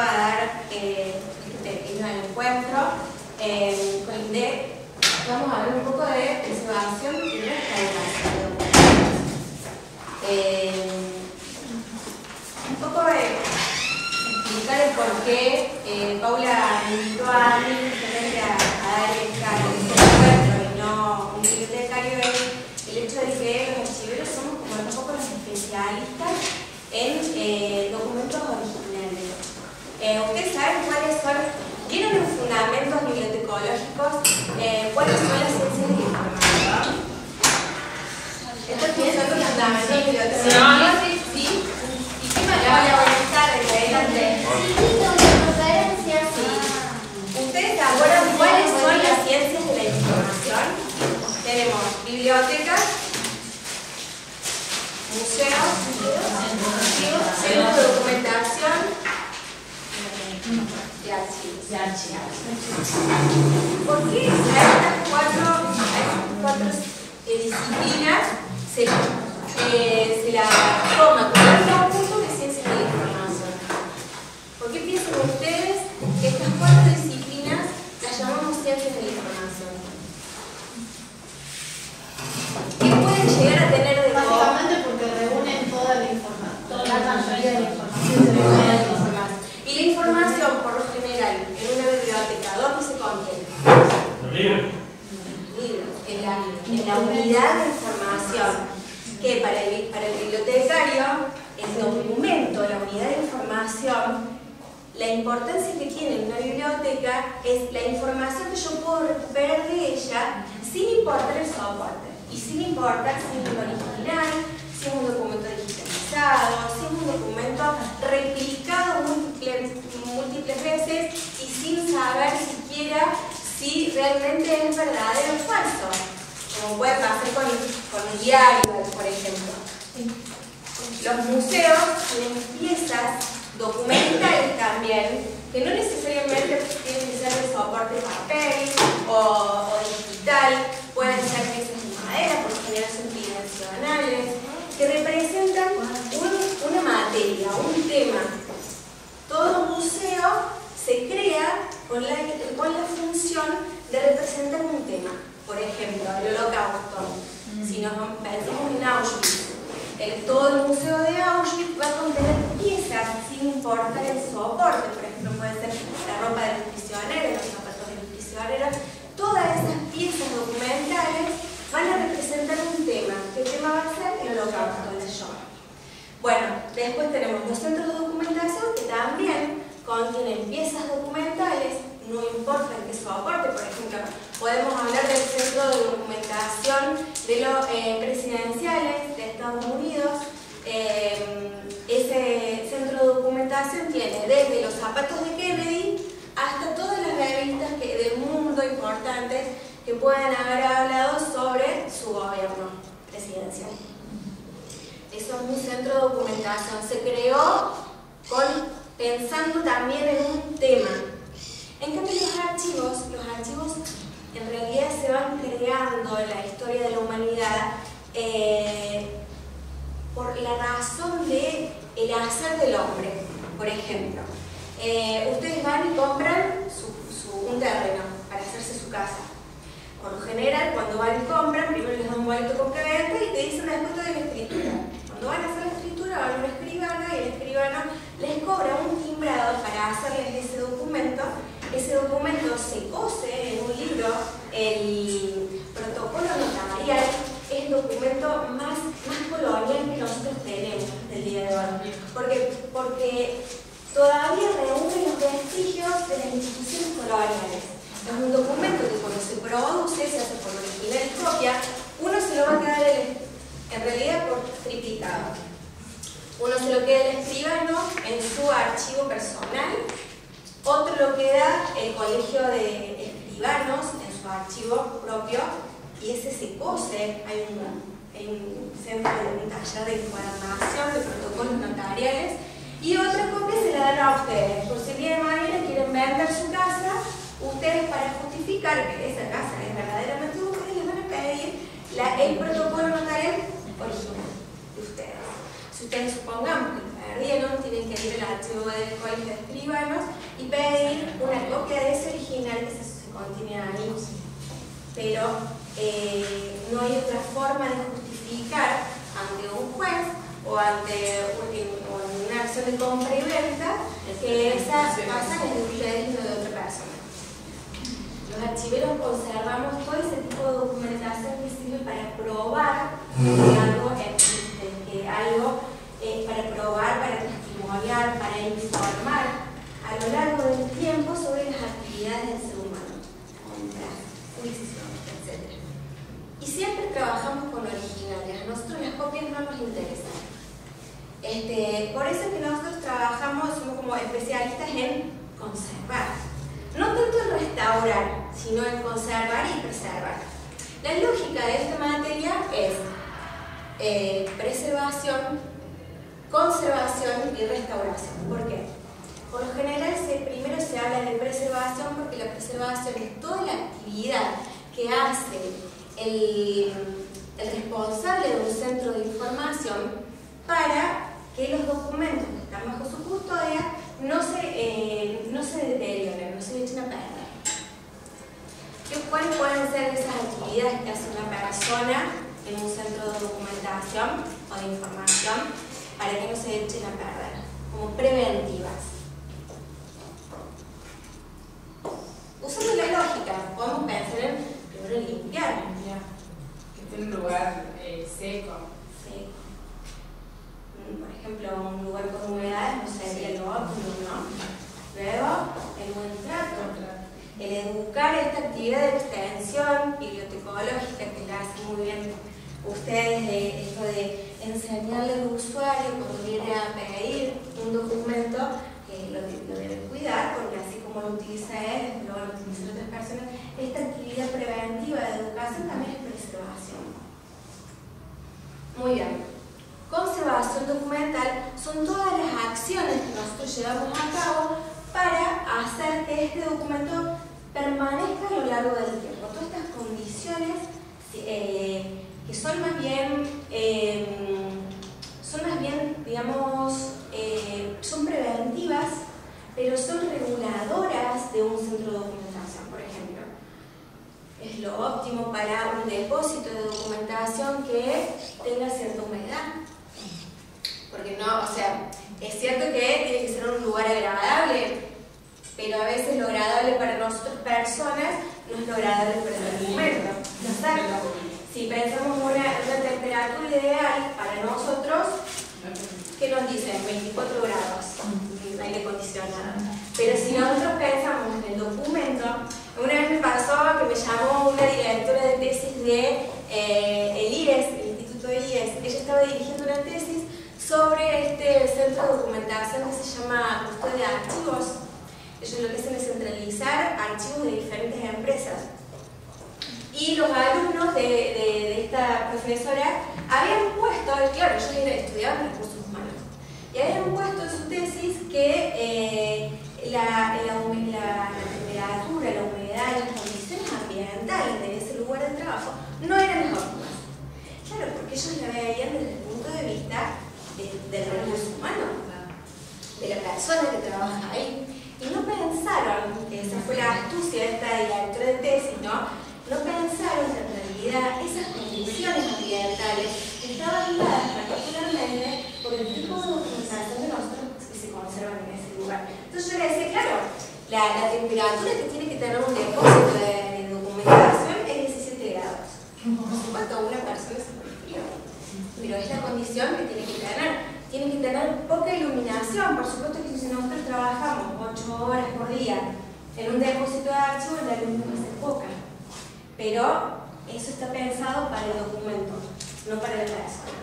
a dar eh, este pequeño encuentro eh, de, vamos a hablar un poco de preservación y restauración. Eh, un poco de explicar el por qué eh, Paula invitó a mí a, a dar este encuentro y no un bibliotecario es el hecho de que los archiveros somos como un poco los especialistas en eh, documentos originales. Eh, ¿Ustedes saben cuáles son, los fundamentos bibliotecológicos, eh, cuáles son las ciencias de la información? Estos son los fundamentos bibliotecológicos. ¿Sí? ¿Y qué más les voy a preguntar desde adelante? ¿Ustedes se acuerdan cuáles son las ciencias de la información? Tenemos bibliotecas, museos, centros de documentación y archivos. ¿Por qué estas cuatro, cuatro disciplinas se, eh, se la toma como un conjunto de ciencias de la información? ¿Por qué piensan ustedes que estas cuatro disciplinas las llamamos ciencias de la información? ¿Qué pueden llegar a tener de común? Básicamente porque reúnen toda la información, la mayoría de la información se Toda reúne la en información. Y la información, por lo general, en una biblioteca, ¿dónde se contiene? Los libros. libros, en la, unidad de información, que para el, para el bibliotecario, el documento, la unidad de información, la importancia que tiene en una biblioteca es la información que yo puedo recuperar de ella sin importar el soporte y sin importar si es un original, si es un documento digitalizado, si es un documento replicado múltiples, múltiples veces y sin saber siquiera si realmente es verdadero o falso, como puede pasar con, con un diario, por ejemplo. Los museos tienen piezas documentales también, que no necesariamente tienen que ser de soporte papel o, o digital, pueden ser piezas de madera, por lo general son tridimensionales, que representan un- una materia, un tema. Todo museo se crea con la, con la función de representar un tema. Por ejemplo, el holocausto. Si nos pensamos en Auschwitz, el- todo el museo de Auschwitz va a contener piezas sin importar el soporte. Por ejemplo, puede ser la ropa de los prisioneros, los zapatos de los prisioneros. Todas esas piezas documentales van a representar un tema. ¿Qué tema va a ser? El holocausto, el Shoah. Bueno, después tenemos los centros de documentación que también contienen piezas documentales, no importa en qué soporte, por ejemplo, podemos hablar del centro de documentación de los eh, presidenciales de Estados Unidos. Eh, ese centro de documentación tiene desde los zapatos de Kennedy hasta todas las revistas del mundo importantes que puedan haber hablado sobre su gobierno presidencial. Eso es un centro de documentación. Se creó con, pensando también en un tema. En cambio, los archivos, los archivos en realidad se van creando en la historia de la humanidad eh, por la razón de el hacer del hombre. Por ejemplo, eh, ustedes van y compran su- su- un terreno para hacerse su casa. Por lo general, cuando van y compran, primero les dan un boleto con venta y te dicen después de la escritura. Cuando van a hacer la escritura, van a una escribana y el escribano les cobra un timbrado para hacerles ese documento. Ese documento se cose en un libro, el protocolo notarial es el documento más, más colonial que nosotros tenemos del día de hoy. Porque, porque todavía reúne los vestigios de las instituciones coloniales. Es un documento que cuando se produce, se hace por original y copia, uno se lo va a quedar en realidad por triplicado. Uno se lo queda el escribano en su archivo personal, otro lo queda el colegio de escribanos en su archivo propio y ese se cose. Hay un, un centro de un taller de información de protocolos notariales y otra copia se la dan a ustedes. Por si el día quieren vender su casa, ustedes para justificar que esa casa es verdaderamente de ustedes les van a pedir el protocolo notarial original de ustedes. Si ustedes supongamos que perdieron, tienen que ir al archivo del colegio de escribanos y pedir una copia de ese original que se contiene ahí. Pero eh, no hay otra forma de justificar ante un juez o ante una acción de compra y venta que esa pasa es de ustedes y no de otra persona. Los archiveros conservamos todo ese tipo de documentación que sirve para probar que algo existe, que algo eh, para probar, para testimoniar, para informar a lo largo del tiempo sobre las actividades del ser humano, compras, juicios, etc. Y siempre trabajamos con originales, a nosotros las copias no nos interesan. Este, por eso es que nosotros trabajamos, somos como especialistas en conservar. No tanto en restaurar, sino en conservar y preservar. La lógica de esta materia es eh, preservación, conservación y restauración. ¿Por qué? Por lo general, se, primero se habla de preservación porque la preservación es toda la actividad que hace el, responsable de un centro de información para que los documentos que están bajo su custodia no se, eh, no se deterioren, no se echen a perder. ¿Cuáles pueden ser esas actividades que hace una persona en un centro de documentación o de información para que no se echen a perder? Como preventivas. Usando la lógica, podemos pensar en limpiar. Que esté en un lugar eh, seco. Seco. Mm, por ejemplo, un lugar con humedades no sería lo óptimo, ¿no? Luego, el buen trato. El educar esta actividad de extensión bibliotecológica que la hace muy bien ustedes, de esto de enseñarle al usuario cuando viene a pedir un documento que lo, lo debe cuidar, porque así como lo utiliza él, luego lo utilizan otras personas, esta actividad preventiva de educación también es preservación. Muy bien. Conservación documental son todas las acciones que nosotros llevamos a cabo para hacer que este documento permanezca a lo largo del tiempo. Todas estas condiciones eh, que son más bien, eh, son más bien, digamos, eh, son preventivas, pero son reguladoras de un centro de documentación, por ejemplo. Es lo óptimo para un depósito de documentación que tenga cierta humedad. Porque no, o sea, es cierto que tiene que ser un lugar agradable, pero a veces lo agradable para nosotros personas no es lo agradable para el documento. Si pensamos una, una temperatura ideal para nosotros, ¿qué nos dicen? 24 grados, aire acondicionado. Pero si nosotros pensamos en el documento, una vez me pasó que me llamó una directora de tesis de eh, el IES, el Instituto de IES. Ella estaba dirigiendo una tesis sobre este centro de documentación que se llama Custodia de Archivos. Ellos lo que hacen es centralizar archivos de diferentes empresas. Y los alumnos de, de, esta profesora habían puesto, claro, ellos estudiaban recursos humanos, y habían puesto en su tesis que eh, la, la, la, temperatura, la humedad, las condiciones ambientales de ese lugar de trabajo no eran las óptimas. Claro, porque ellos la veían desde el punto de vista del recurso humano, de la persona que trabaja ahí. Y no pensaron, esa fue la astucia de esta directora de tesis, ¿no? no pensaron en realidad esas condiciones ambientales estaban dadas particularmente por el tipo de documentación de nosotros que se conservan en ese lugar. Entonces yo le decía, claro, la, temperatura que tiene que tener un depósito de, documentación es 17 grados. Por supuesto, una persona se pone frío, pero es condición que tiene que tener. Tiene que tener poca iluminación, por supuesto que si nosotros trabajamos 8 horas por día en un depósito de archivos, la luz va a ser poca pero eso está pensado para el documento, no para la persona.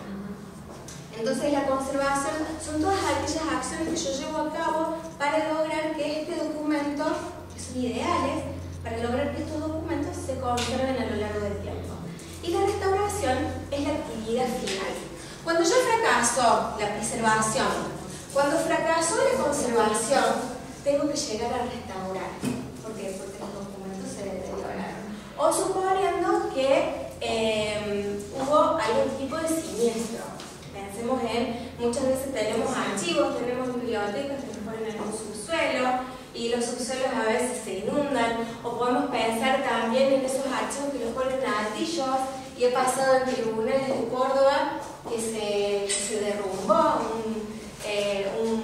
Entonces la conservación son todas aquellas acciones que yo llevo a cabo para lograr que este documento, que son ideales, para lograr que estos documentos se conserven a lo largo del tiempo. Y la restauración es la actividad final. Cuando ya fracasó la preservación, cuando fracasó la conservación, tengo que llegar a restaurar. ¿Por qué? Porque los documentos se deterioraron o suponiendo que eh, hubo algún tipo de siniestro. Pensemos en, muchas veces tenemos archivos tenemos bibliotecas que se ponen en un subsuelo y los subsuelos a veces se inundan, o podemos pensar también en esos archivos que los ponen altillos, y he pasado en tribunales de Córdoba que se, se derrumbó eh, un,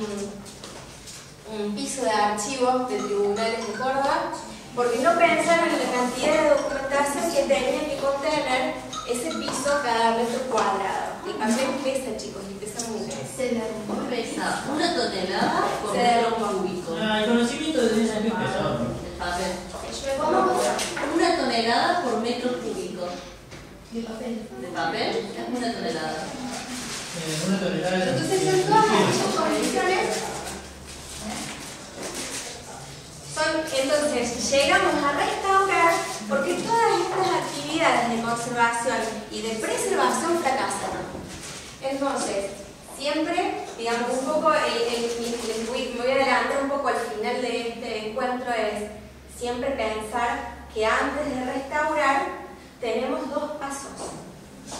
un, piso de archivos de tribunales de Córdoba porque no pensaron en la cantidad de documentación que tenía que contener ese piso cada metro cuadrado. El papel pesa, chicos, y pesa mucho. Se derrumbó, pesa una tonelada por metro cúbico. Ah, el conocimiento de esa es pesado. El papel. Una tonelada por metro cúbico. ¿De papel? ¿De papel? Es una tonelada. Eh, una tonelada. Entonces, en todas estas condiciones, entonces llegamos a restaurar porque todas estas actividades de conservación y de preservación fracasan. Entonces, siempre, digamos, un poco, el, me voy a adelantar un poco al final de este encuentro, es siempre pensar que antes de restaurar tenemos dos pasos,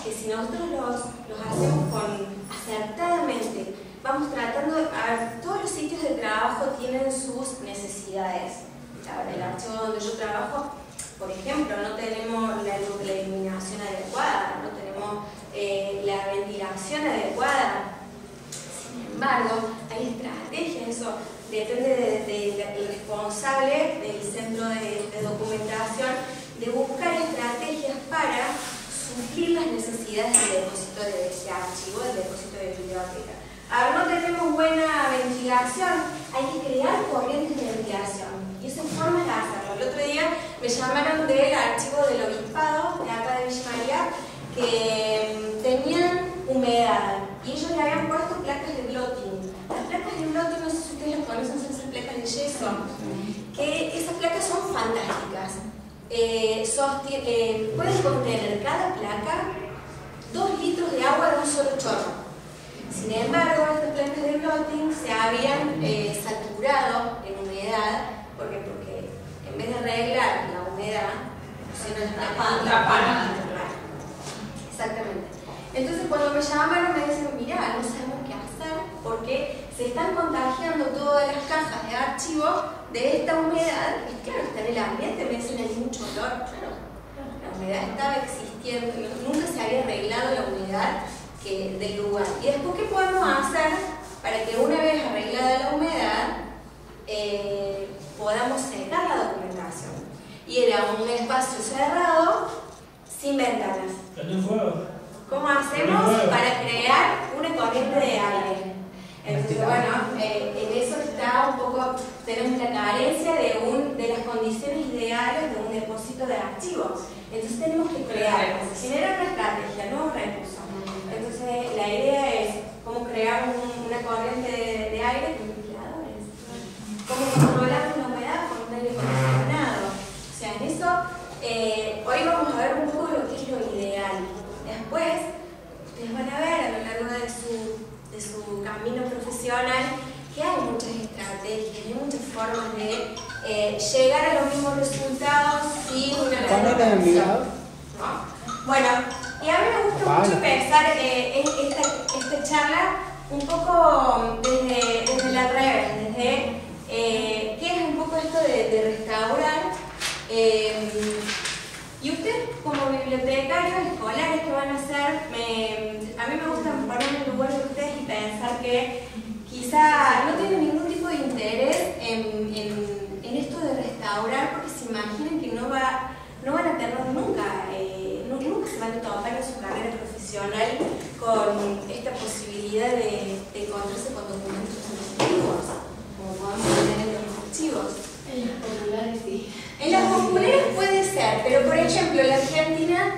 que si nosotros los, los hacemos con, acertadamente, vamos tratando, a ver, todos los sitios de trabajo tienen sus necesidades. el archivo donde yo trabajo, por ejemplo, no tenemos la, iluminación adecuada, no tenemos eh, la ventilación adecuada. Sin embargo, hay estrategias, eso depende del responsable del centro de, de documentación de buscar estrategias para suplir las necesidades del depósito de ese archivo, del depósito de biblioteca. A ver, no tenemos buena ventilación, hay que crear corrientes de ventilación. Y esa forma de hacerlo. El otro día me llamaron del archivo del obispado de acá de Villa María que mm, tenían humedad y ellos le habían puesto placas de blotting. Las placas de blotting, no sé si ustedes las conocen, son esas placas de yeso, que esas placas son fantásticas eh, eh, puede contener cada placa 2 litros de agua de un solo chorro. Sin embargo, estas placas de blotting se habían eh, saturado en humedad, porque, porque en vez de arreglar la humedad, pusieron tapada. Exactamente. Entonces cuando me llamaron me dicen, mira, no sabemos qué hacer porque se están contagiando todas las cajas de archivo de esta humedad, y claro, está en el ambiente, me dicen hay mucho olor, claro, la humedad estaba existiendo, nunca se había arreglado la humedad que, del lugar. Y después, ¿qué podemos hacer para que una vez arreglada la humedad, eh, podamos secar la documentación? Y era un espacio cerrado, sin ventanas. ¿Cómo hacemos para crear una corriente de aire? Entonces, bueno, eh, en eso está un poco, tenemos la carencia de, un, de las condiciones ideales de un depósito de archivos. Entonces tenemos que crear, generar una estrategia, nuevos recursos. Entonces la idea es cómo crear una corriente de, aire con ventiladores, cómo controlamos la humedad con un aire acondicionado. O sea, en eso eh, hoy vamos a ver un poco lo que es lo ideal. Después, ustedes van a ver a lo largo de su de su camino profesional, que hay muchas estrategias, hay muchas formas de eh, llegar a los mismos resultados sin una gran Bueno, y a mí me gusta mucho pensar eh, esta, esta, charla un poco desde, desde la revés, desde eh, qué es un poco esto de, de restaurar. y usted, como bibliotecario, escolares que van a hacer, a mí me gusta ponerme en el lugar de ustedes y pensar que quizá no tienen ningún tipo de interés en, esto de restaurar porque se imaginan que no, va, no van a tener nunca, eh, nunca se van a topar en su carrera profesional con esta posibilidad de, encontrarse con documentos antiguos, como podemos tener en los archivos. En las populares sí. En las populares puede ser, pero por ejemplo la Argentina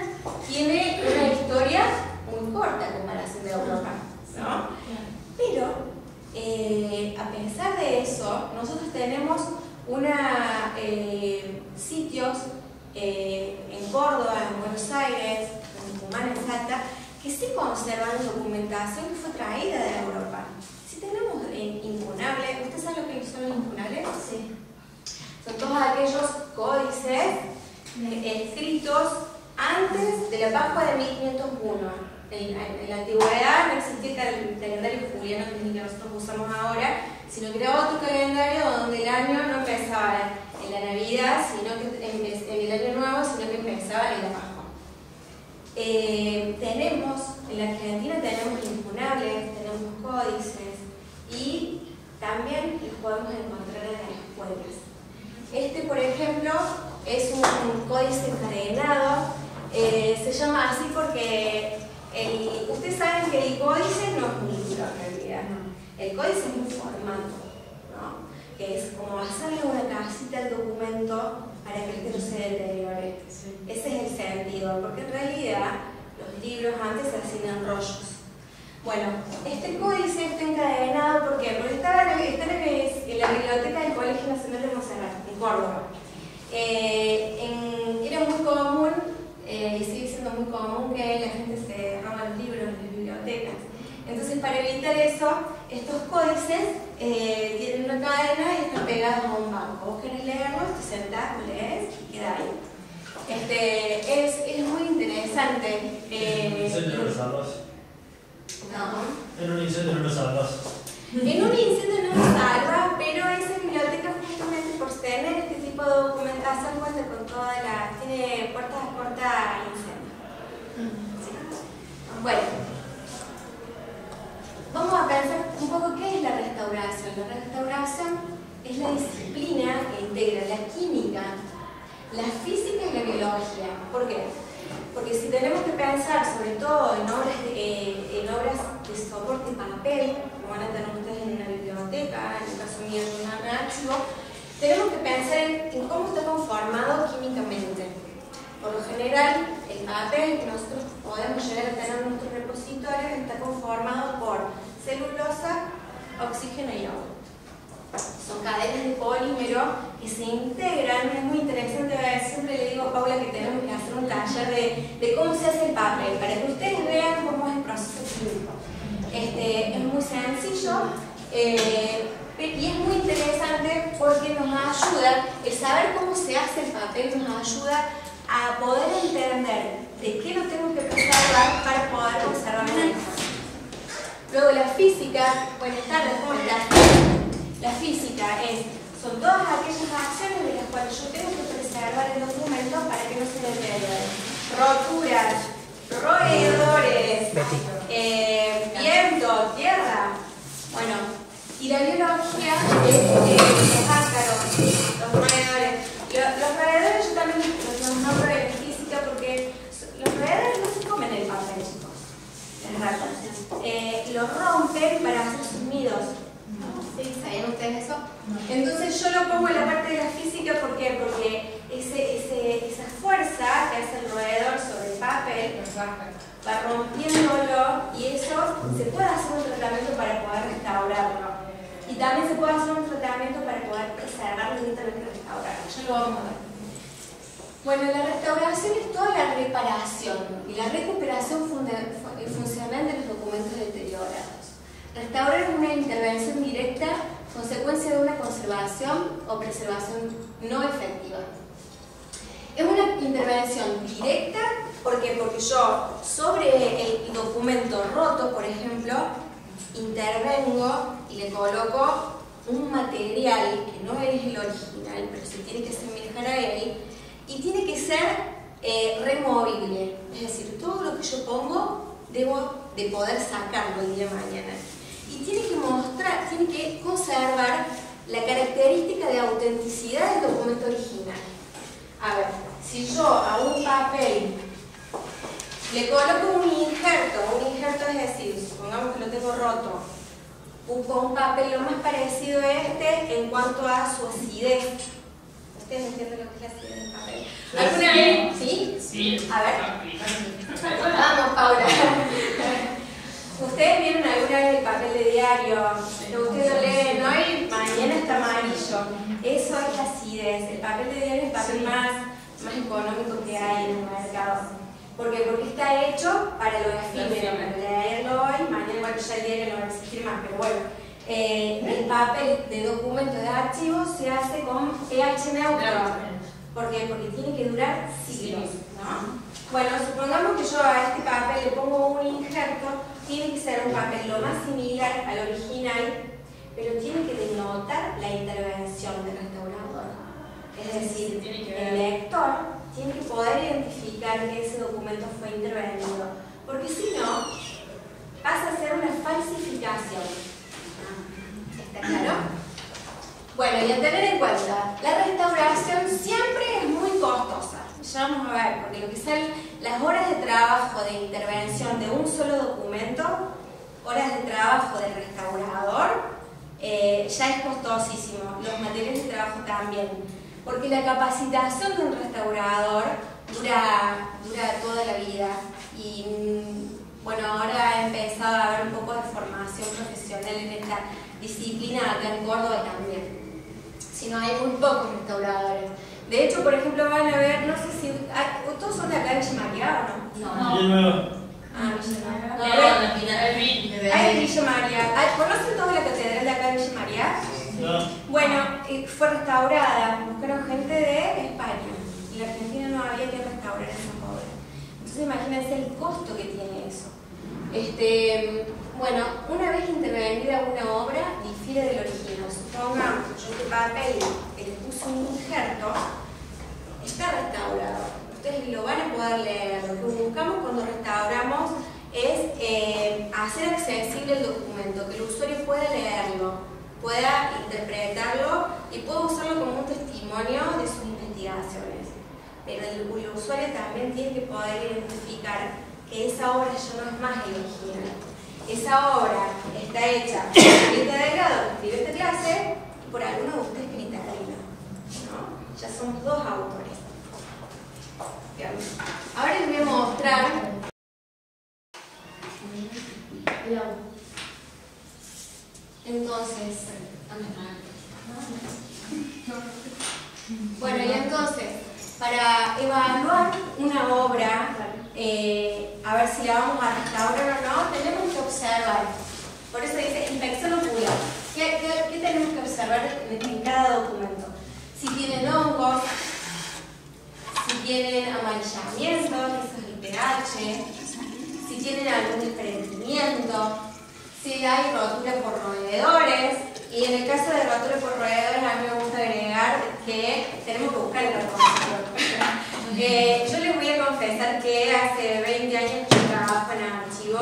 tiene una historia muy corta en comparación de Europa, ¿no? Pero, eh, a pesar de eso, nosotros tenemos una, eh, sitios eh, en Córdoba, en Buenos Aires, en Tucumán, en Salta, que sí conservan documentación que fue traída de Europa. Si tenemos incunables, ¿usted sabe lo que son los incunables? Sí. Son todos aquellos códices escritos antes de la Pascua de 1501. en, en la antigüedad no existía el calendario juliano que es el que nosotros usamos ahora, sino que era otro calendario donde el año no empezaba en la Navidad, sino que en, en el Año Nuevo, sino que empezaba en la Pascua. Eh, tenemos, en la Argentina tenemos incunables, tenemos códices y también los podemos encontrar en las escuelas. Este, por ejemplo, es un, códice encadenado. Eh, se llama así porque el, ustedes saben que el códice no es un libro en realidad. El códice es un formato, ¿no? que es como hacerle una casita al documento para que este no se deteriore. Ese es el sentido, porque en realidad los libros antes se hacían en rollos. Bueno, este códice está encadenado ¿por qué? porque está, en, la biblioteca del Colegio Nacional de Monserrat, en Córdoba. Eh, muy común, eh, y sigue siendo muy común, que la gente se roba los libros en las bibliotecas. Entonces, para evitar eso, estos códices eh, tienen una cadena y están pegados a un banco. Vos querés leerlo, te sentás, lees y queda ahí. Este, es, es muy interesante. Eh, ¿Incendio no lo salvas? No. En un incendio no lo salvas. En un incendio no lo salva, pero esa biblioteca justamente por tener este tipo de documentación cuenta con toda la... tiene puertas a puerta incendio. Bueno. Vamos a pensar un poco qué es la restauración. La restauración es la disciplina que integra la química, la física y la biología. ¿Por qué? Porque si tenemos que pensar sobre todo en obras de, eh, en obras de soporte papel, como van a tener ustedes en una biblioteca, en el caso mío en un archivo, tenemos que pensar en cómo está conformado químicamente. Por lo general, el papel que nosotros podemos llegar a tener en nuestros repositorios está conformado por celulosa, oxígeno y agua. Son cadenas de polímero que se integran, es muy interesante ver, siempre le digo a Paula que tenemos que hacer un taller de, cómo se hace el papel, para que ustedes vean cómo es el proceso químico. Este, es muy sencillo eh, y es muy interesante porque nos ayuda, el saber cómo se hace el papel nos ayuda a poder entender de qué lo tengo que preservar para poder conservar la información. Luego la física, buenas tardes, ¿cómo estás? La física es, son todas aquellas acciones de las cuales yo tengo que preservar el documento para que no se deteriore. Roturas, roedores, eh, viento, tierra. Bueno, y la biología es eh, los ácaros, los. Los roedores yo también los nombro en física porque los roedores no se comen el papel, chicos. Las ratas. Eh, lo rompen para hacer sus nidos. ¿Sí? ¿Sabían ustedes eso? Entonces yo lo pongo en la parte de la física ¿por qué? porque ese, ese, esa fuerza que hace el roedor sobre el papel va rompiéndolo y eso se puede hacer un tratamiento para poder restaurarlo. Y también se puede hacer un tratamiento para poder preservarlo directamente restaurarlo. Ya lo vamos a ver. Bueno, la restauración es toda la reparación y la recuperación funcional de los documentos deteriorados. Restaurar es una intervención directa consecuencia de una conservación o preservación no efectiva. Es una intervención directa porque, porque yo sobre el documento roto, por ejemplo, intervengo y le coloco un material que no es el original, pero se tiene que asemejar a él, y tiene que ser eh, removible. Es decir, todo lo que yo pongo debo de poder sacarlo el día de mañana. Y tiene que mostrar, tiene que conservar la característica de autenticidad del documento original. A ver, si yo a un papel le coloco un injerto, un injerto es decir, supongamos que lo tengo roto, busco un papel lo más parecido a este en cuanto a su acidez. ¿Ustedes entienden lo que es la acidez del papel? ¿Alguna vez? ¿Sí? Sí. A ver. Vamos, Paula. ¿Ustedes vieron alguna vez el papel de diario? Ustedes lo leen hoy, mañana está amarillo. Eso es acidez. El papel de diario es el papel más, más económico que hay en el mercado. ¿Por qué? Porque está hecho para lo efímero, para leerlo hoy, mañana bueno, ya el diario no va a existir más, pero bueno. Eh, el papel de documento de archivo se hace con pH neutro. ¿Por qué? Porque tiene que durar siglos, ¿no? Bueno, supongamos que yo a este papel le pongo un injerto, tiene que ser un papel lo más similar al original, pero tiene que denotar la intervención del restaurador. Es decir, el lector tiene que poder identificar que ese documento fue intervenido, porque si no, pasa a ser una falsificación. ¿Está claro? Bueno, y a tener en cuenta, la restauración siempre es muy costosa. Ya vamos a ver, porque lo que son las horas de trabajo de intervención de un solo documento, horas de trabajo del restaurador, eh, ya es costosísimo. Los materiales de trabajo también. Porque la capacitación de un restaurador dura, dura toda la vida. Y mm, bueno, ahora ha empezado a haber un poco de formación profesional en esta disciplina acá en Córdoba también. Si no, hay muy pocos restauradores. De hecho, por ejemplo, van a ver, no sé si. ah, ¿Todos son de acá de Chimaria o no? No. Nuevo. Ah, Villa María. No, A no, ver, al final. El Vin. Ay, Bueno, fue restaurada, buscaron gente de España y la Argentina no había que restaurar esa obra. Entonces imagínense el costo que tiene eso. Este, bueno, una vez intervenida una obra, difiere del original. Supongamos, yo este papel que le puse un injerto, está restaurado. Ustedes lo van a poder leer. Lo que buscamos cuando restauramos es eh, hacer accesible el documento, que el usuario pueda leerlo, pueda interpretarlo y pueda usarlo como un testimonio de sus investigaciones. Pero el, usuario también tiene que poder identificar que esa obra ya no es más el original. Esa obra está hecha por Rita Delgado, que escribió esta clase, y por alguno de ustedes que ¿no? Ya somos dos autores. Ahora les voy a mostrar entonces, bueno, y entonces, para evaluar una obra, eh, a ver si la vamos a restaurar o no, tenemos que observar. Por eso dice inspección ocular. ¿Qué, qué, qué tenemos que observar en, en cada documento? Si tienen hongos, si tienen amarillamiento, que eso es el pH, si tienen algún desprendimiento, si hay rotura por roedores, y en el caso de rotura por roedores a mí me gusta agregar que tenemos que buscar el reconocimiento. Eh, yo les voy a confesar que hace 20 años que trabajo en archivo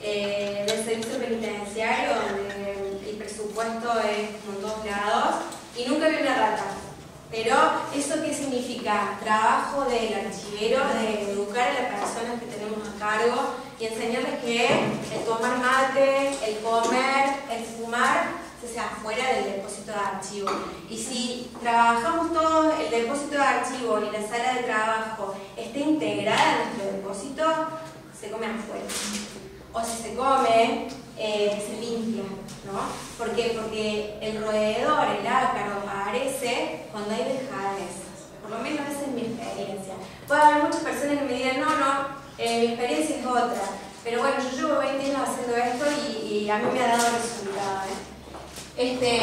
eh, del servicio penitenciario, donde el presupuesto es como en todos lados, y nunca vi una rata. Pero, ¿eso qué significa? Trabajo del archivero, de educar a las personas que tenemos a cargo y enseñarles que el tomar mate, el comer, el fumar, se sea fuera del depósito de archivo. Y si trabajamos todos, el depósito de archivo y la sala de trabajo está integrada en nuestro depósito, se come afuera. O si se come, eh, se limpia, ¿no? ¿Por qué? Porque el roedor, el ácaro, aparece cuando hay dejadez. Por lo menos esa es mi experiencia. Puede haber muchas personas que me digan, no, no, eh, mi experiencia es otra. Pero bueno, yo llevo 20 años haciendo esto y, a mí me ha dado resultado. ¿eh? Este,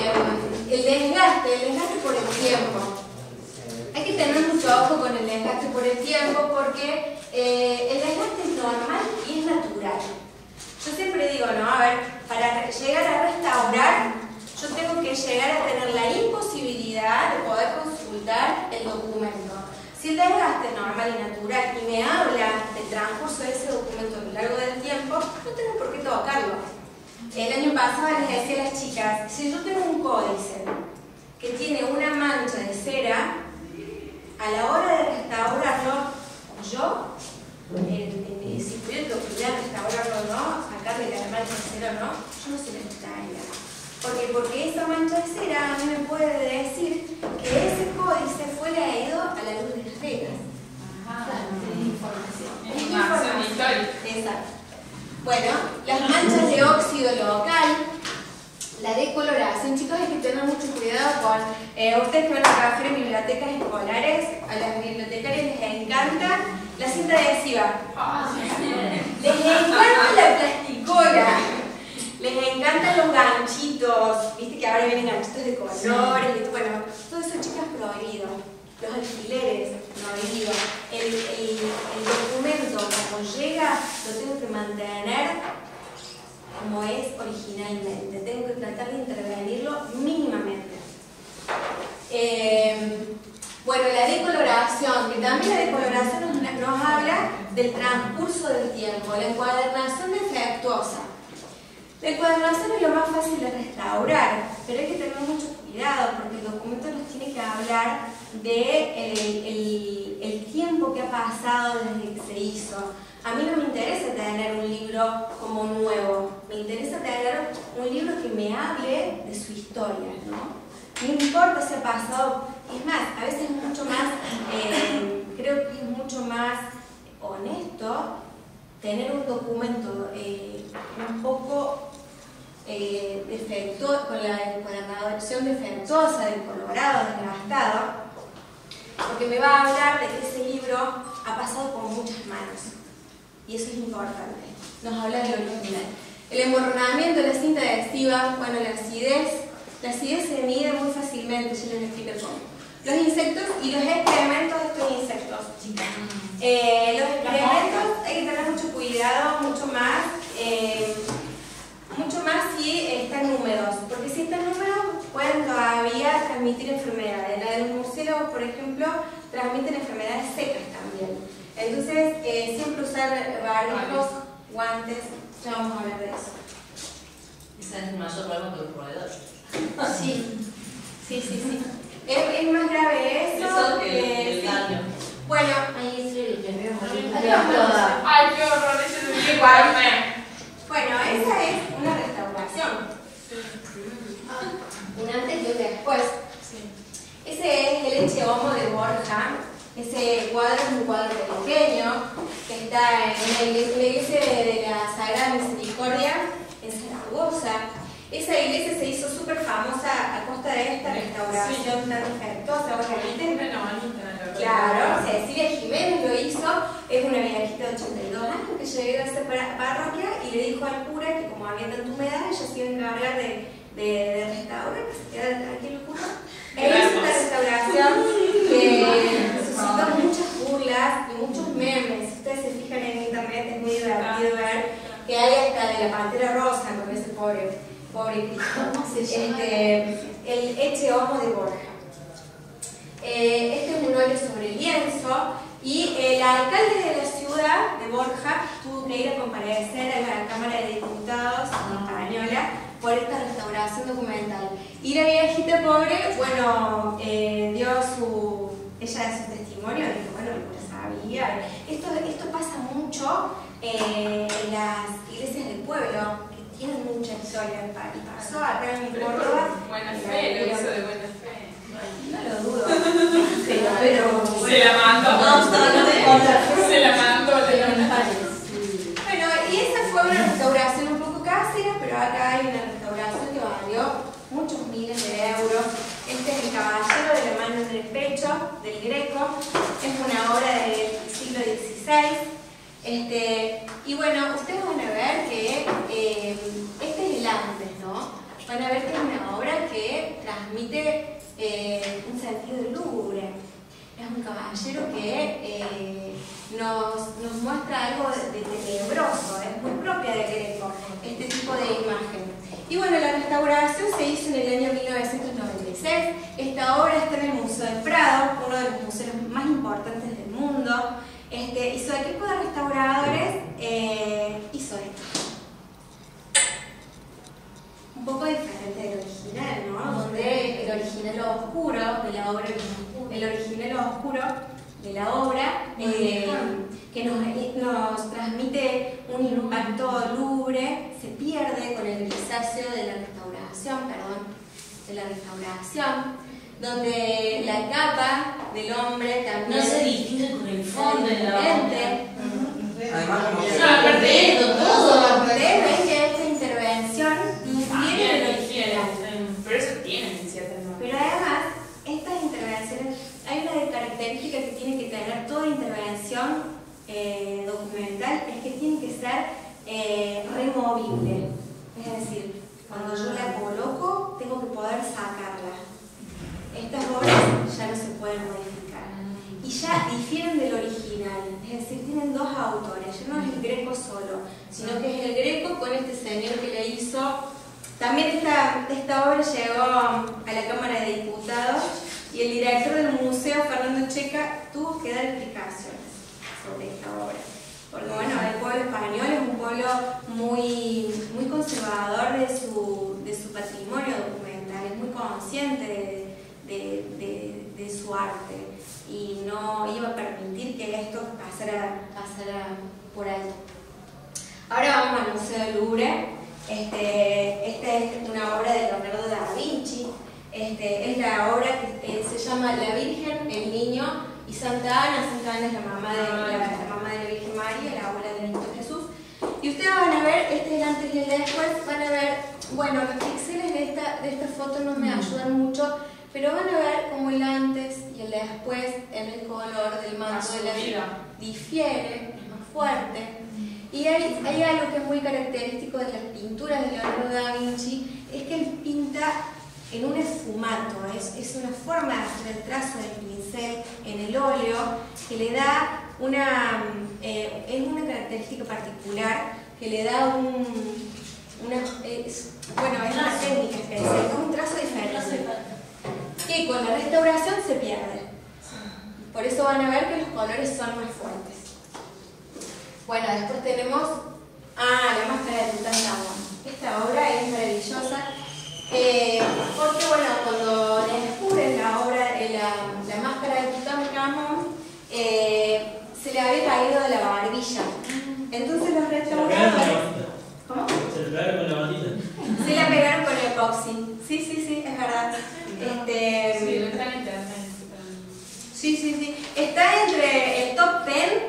el desgaste, el desgaste por el tiempo. Hay que tener mucho ojo con el desgaste por el tiempo porque eh, el desgaste es normal y es natural. Yo siempre digo, no, a ver, para llegar a restaurar, yo tengo que llegar a tener la imposibilidad de poder consultar el documento. Si el desgaste es normal y natural y me habla del transcurso de ese documento a lo largo del tiempo, no tengo por qué tocarlo. El año pasado les decía a las chicas, si yo tengo un códice que tiene una mancha de cera, a la hora de restaurarlo, yo, si de restaurarlo o no, sacarle la mancha de cera o no, yo no se la. ¿Por qué? Porque esa mancha de cera a mí me puede decir que ese códice fue leído a la luz de las velas. Es información. información histórica. Exacto. Bueno, las manchas de óxido local, la decoloración, chicos, hay que tener mucho cuidado con eh, ustedes que van a trabajar en bibliotecas escolares, a las bibliotecarias les encanta la cinta adhesiva. Les encanta la plasticola. Les encantan los ganchitos, viste que ahora vienen ganchitos de colores, y bueno, todo eso chicas prohibido. Los alfileres, prohibido. El, el, el documento cuando llega lo tengo que mantener como es originalmente. Tengo que tratar de intervenirlo mínimamente. Eh, bueno, la decoloración, que también la decoloración nos, nos habla del transcurso del tiempo, la encuadernación defectuosa. La encuadernación es lo más fácil de restaurar, pero hay que tener mucho cuidado porque el documento nos tiene que hablar de el, el- el tiempo que ha pasado desde que se hizo. A mí no me interesa tener un libro como nuevo, me interesa tener un libro que me hable de su historia, ¿no? No importa si ha pasado, es más, a veces es mucho más, eh, creo que es mucho más honesto tener un documento eh, un poco eh, defectuoso, con la encuadernación defectuosa, decolorado, desgastado, porque me va a hablar de que ese libro ha pasado por muchas manos. Y eso es importante. Nos habla de lo original. El emborronamiento de la cinta adhesiva, bueno, la acidez. La acidez se mide muy fácilmente, yo les explico cómo. Los insectos y los excrementos de estos insectos, chicas. Eh, los excrementos hay que tener mucho cuidado, mucho más. eh, mucho más si están húmedos, porque si están húmedos pueden todavía transmitir enfermedades. La de los murciélagos, por ejemplo, transmiten enfermedades secas también. Entonces, eh, siempre usar barbijos, guantes, ya vamos a hablar de eso. Ese es el mayor problema que los roedores. Sí, sí, sí, sí. Es, es más grave eso, Eso que el sí. daño. Bueno, Ahí es el que veo Ay, qué horror, es bueno, esa es una restauración. Un antes y un después. Ese es el Eche Homo de Borja. Ese cuadro es un cuadro pequeño que está en la iglesia, de la Sagrada Misericordia en Zaragoza. Esa iglesia se hizo súper famosa a costa de esta restauración tan. Obviamente, Claro, Cecilia Jiménez lo hizo, es una viejita de 82 años que llegó a esa par- parroquia y le dijo al cura que como había tanta humedad, ella se iba a encargar de, de, de restaurar, que se quedara tranquilo el cura. E hizo esta restauración que suscitó muchas burlas y muchos memes. Si ustedes se fijan en internet es muy divertido ver que hay hasta de la pantera rosa con ese pobre, pobre Cristo. Este, el Eche Homo de Borja. Eh, este es un óleo sobre lienzo y el alcalde de la ciudad de Borja tuvo que ir a comparecer a la Cámara de Diputados española por esta restauración documental. Y la viejita pobre, bueno, eh, dio su, ella su testimonio, dijo, bueno, lo sabía. Esto, esto pasa mucho eh, en las iglesias del pueblo, que tienen mucha historia. Y pasó acá en Pero Córdoba. buena en fe, lo hizo de buena fe. No lo dudo. Pero, pero Se la mandó. No se la mandó. bueno, y esa fue una restauración un poco casera, pero acá hay una restauración que valió muchos miles de euros. Este es el caballero de la mano en el pecho del Greco. Es una obra del siglo XVI. Este, y bueno, ustedes van a ver que eh, este es el antes, ¿no? Van a ver que es una obra que transmite eh, un sentido de lúgubre. Es un caballero que eh, nos, nos muestra algo de, tenebroso, es muy propia de Greco, este tipo de imagen. Y bueno, la restauración se hizo en el año 1996. Esta obra está en el Museo del Prado, uno de los museos más importantes del mundo. Este, y su equipo de restauradores eh, hizo esto. Un poco diferente del original, ¿no? Donde el original oscuro de la obra, el original oscuro de la obra, eh, que nos, nos transmite un impacto lúgubre, se pierde con el grisáceo de la restauración, perdón, de la restauración, donde la capa del hombre también no se distingue con el fondo de la diferente. Además, como que. No, aparte esto, todo. Ustedes ven que esta intervención difiere del También original. quieren. Pero eso tienen cierta norma. Pero además, estas intervenciones, hay una de característica que tiene toda intervención eh, documental, es que tiene que ser eh, removible. Es decir, cuando yo la coloco, tengo que poder sacarla. Estas obras ya no se pueden modificar. Y ya difieren del original, es decir, tienen dos autores, ya no es el greco solo, sino que es el greco con este señor que le hizo. También esta, esta obra llegó a la Cámara de Diputados y el director del museo, Fernando Checa, tuvo que dar explicaciones sobre esta obra. Porque bueno, el pueblo español es un pueblo muy, muy conservador de su, de su patrimonio documental, es muy consciente de, de, su arte y no iba a permitir que esto pasara, pasara por alto. Ahora vamos al Museo del Louvre. Este, esta es una obra de Leonardo da Vinci. Este, es la obra que eh, se llama La Virgen, el Niño y Santa Ana. Santa Ana es la mamá de la, la mamá de la Virgen María, la abuela del Niño Jesús. Y ustedes van a ver, este es el antes y el después, van a ver, bueno, los píxeles de esta, de esta foto no me ayudan mucho, pero van a ver cómo el antes y el después en el color del manto de la Virgen difiere, es más fuerte. Y hay, hay, algo que es muy característico de las pinturas de Leonardo da Vinci, es que él pinta en un esfumato, es, es una forma de hacer el trazo del pincel en el óleo que le da una, eh, es una característica particular que le da un, una, es, bueno, es una técnica especial, es un trazo diferente, que con la restauración se pierde. Por eso van a ver que los colores son más fuertes. Bueno, después tenemos, ah, la máscara de Tutankamón. Esta obra es maravillosa. Eh, porque bueno, cuando descubren la obra, eh, la, la, máscara de Tutankamón, eh, se le había caído de la barbilla. Entonces los restauradores. ¿Cómo? Se le pegaron con la bandita. Se la pegaron con el epoxi. Sí, sí, sí, es verdad. Este, Sí, lo en Sí, sí, sí. Está entre el top 10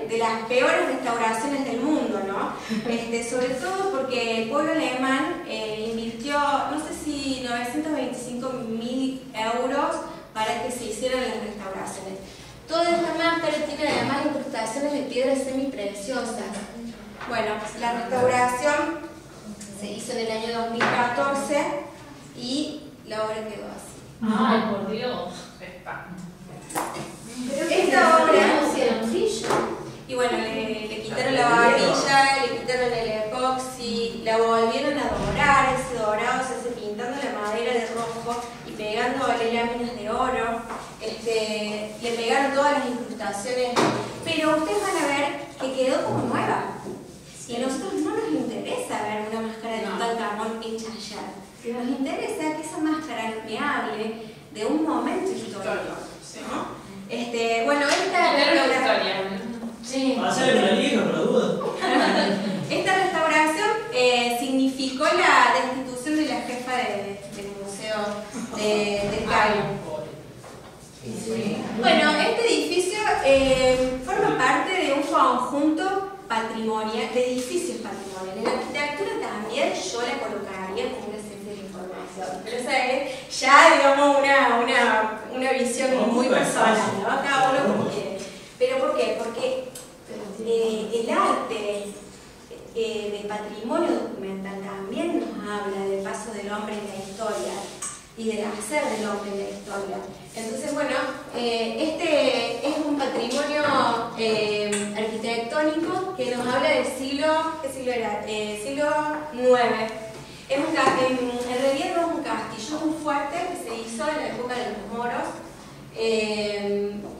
de las peores restauraciones del mundo, ¿no? Este, sobre todo porque el pueblo alemán eh, invirtió, no sé si 925 mil euros para que se hicieran las restauraciones. Toda esta máscara tiene además incrustaciones de piedras semipreciosas. Bueno, la restauración se hizo en el año 2014 y la obra quedó así. Ay, por Dios. Espanto. Esta obra, y bueno, le, le quitaron la barbilla, le quitaron el epoxi, la volvieron a dorar, ese dorado se hace pintando la madera de rojo y pegándole láminas de oro, este, le pegaron todas pero ustedes van a ver que quedó como nueva. Y a nosotros no nos interesa ver una máscara de Tutankamón hecha ayer. Nos interesa que esa máscara me hable de un momento histórico. ¿no? Este, bueno, esta restauración. Sí. Hacer una lija, por la duda. Esta restauración eh, significó la destitución de la jefa de, del museo de, de Cairo. Bueno, este edificio eh, forma parte de un conjunto patrimonial, de edificios patrimoniales. La arquitectura también yo la colocaría como una ciencia de información, pero esa es ya, digamos, una, una, una visión muy personal, ¿no? Cada uno como quiere. ¿Pero por qué? Porque eh, el arte eh, de patrimonio documental también nos habla del paso del hombre en la historia y del hombre en la historia. Entonces, bueno, eh, este es un patrimonio eh, arquitectónico que nos habla del siglo, ¿qué siglo era? Eh, siglo IX. Es un, en, en, realidad es un castillo, un fuerte que se hizo en la época de los moros.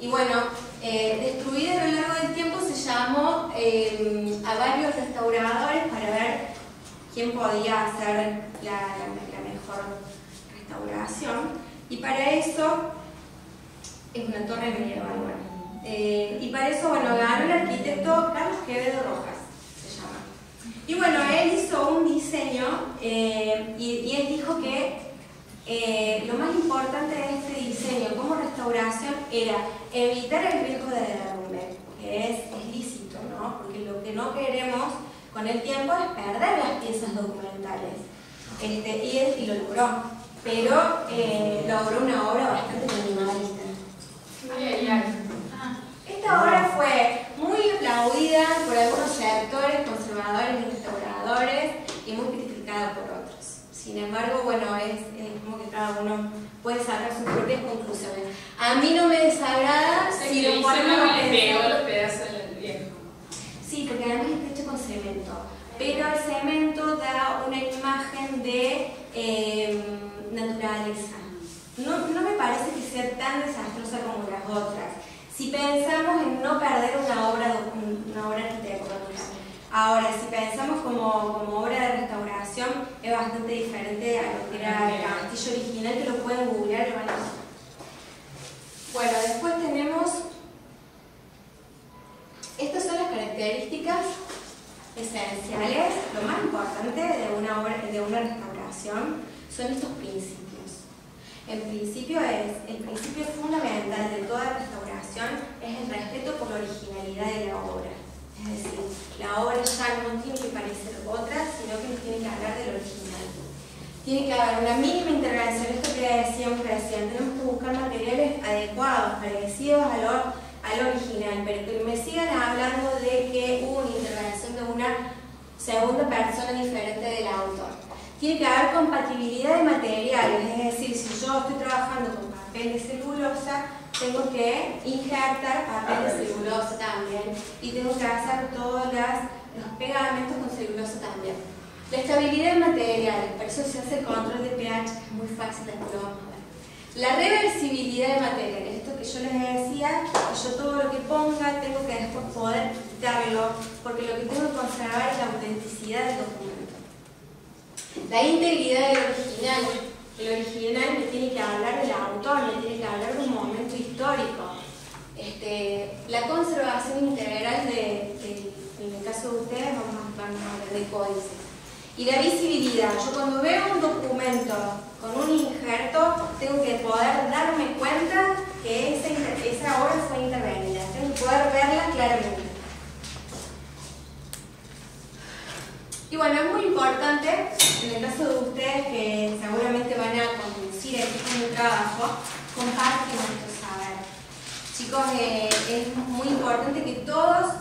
y bueno, destruido a lo largo del tiempo se llamó a varios restauradores para ver quién podía hacer la, la, la mejor restauración. Y para eso es una torre medieval eh, y para eso bueno ganó el arquitecto Carlos Quevedo Rojas se llama. Y bueno él hizo un diseño eh, y, y, él dijo que eh, lo más importante de este diseño como restauración era evitar el riesgo de derrumbe que es, es lícito ¿no? porque lo que no queremos con el tiempo es perder las piezas documentales. Este, y él y lo logró pero eh, logró una obra bastante minimalista. Esta obra fue muy aplaudida por algunos sectores conservadores y restauradores y muy criticada por otros. Sin embargo, bueno, es, es como que cada uno puede sacar sus propias conclusiones. A mí no me desagrada si lo ponemos a los pedazos del viejo. Sí, porque además está hecho con cemento. Pero el cemento da naturaleza. No, me parece que sea tan desastrosa como las otras. Si pensamos en no perder una obra, una obra arquitectónica, ahora, si pensamos como, como obra de restauración, es bastante diferente a lo que era el castillo original, que lo pueden googlear y van a Bueno, después tenemos... Estas son las características esenciales, lo más importante de una, obra, de una restauración son estos principios. El principio es, el principio fundamental de toda restauración es el respeto por la originalidad de la obra. Es decir, la obra ya no tiene que parecer otra, sino que nos tiene que hablar del original. Tiene que haber una mínima intervención, esto que decíamos recién, tenemos que buscar materiales adecuados, parecidos a lo, al original, pero que me sigan hablando de que hubo una intervención de una segunda persona diferente del autor. Tiene que haber compatibilidad de materiales, es decir, si yo estoy trabajando con papel de celulosa, tengo que injertar papel de celulosa también y tengo que hacer todos los pegamentos con celulosa también. La estabilidad del material, por eso se hace el control de pH, es muy fácil, a ver. La reversibilidad de materiales, esto que yo les decía, que yo todo lo que ponga tengo que después poder quitarlo, porque lo que tengo que conservar es la autenticidad del documento. La integridad del original, el original me tiene que hablar del autor, me tiene que hablar de un momento histórico. Este, la conservación integral de, en el caso de ustedes, vamos a hablar de códices. Y la visibilidad. Yo cuando veo un documento con un injerto, tengo que poder darme cuenta que esa, esa obra fue intervenida. Tengo que poder verla claramente. Y bueno, es muy importante, en el caso de ustedes que seguramente van a conducir el tipo de trabajo, compartir nuestro saber. Chicos, eh, es muy importante que todos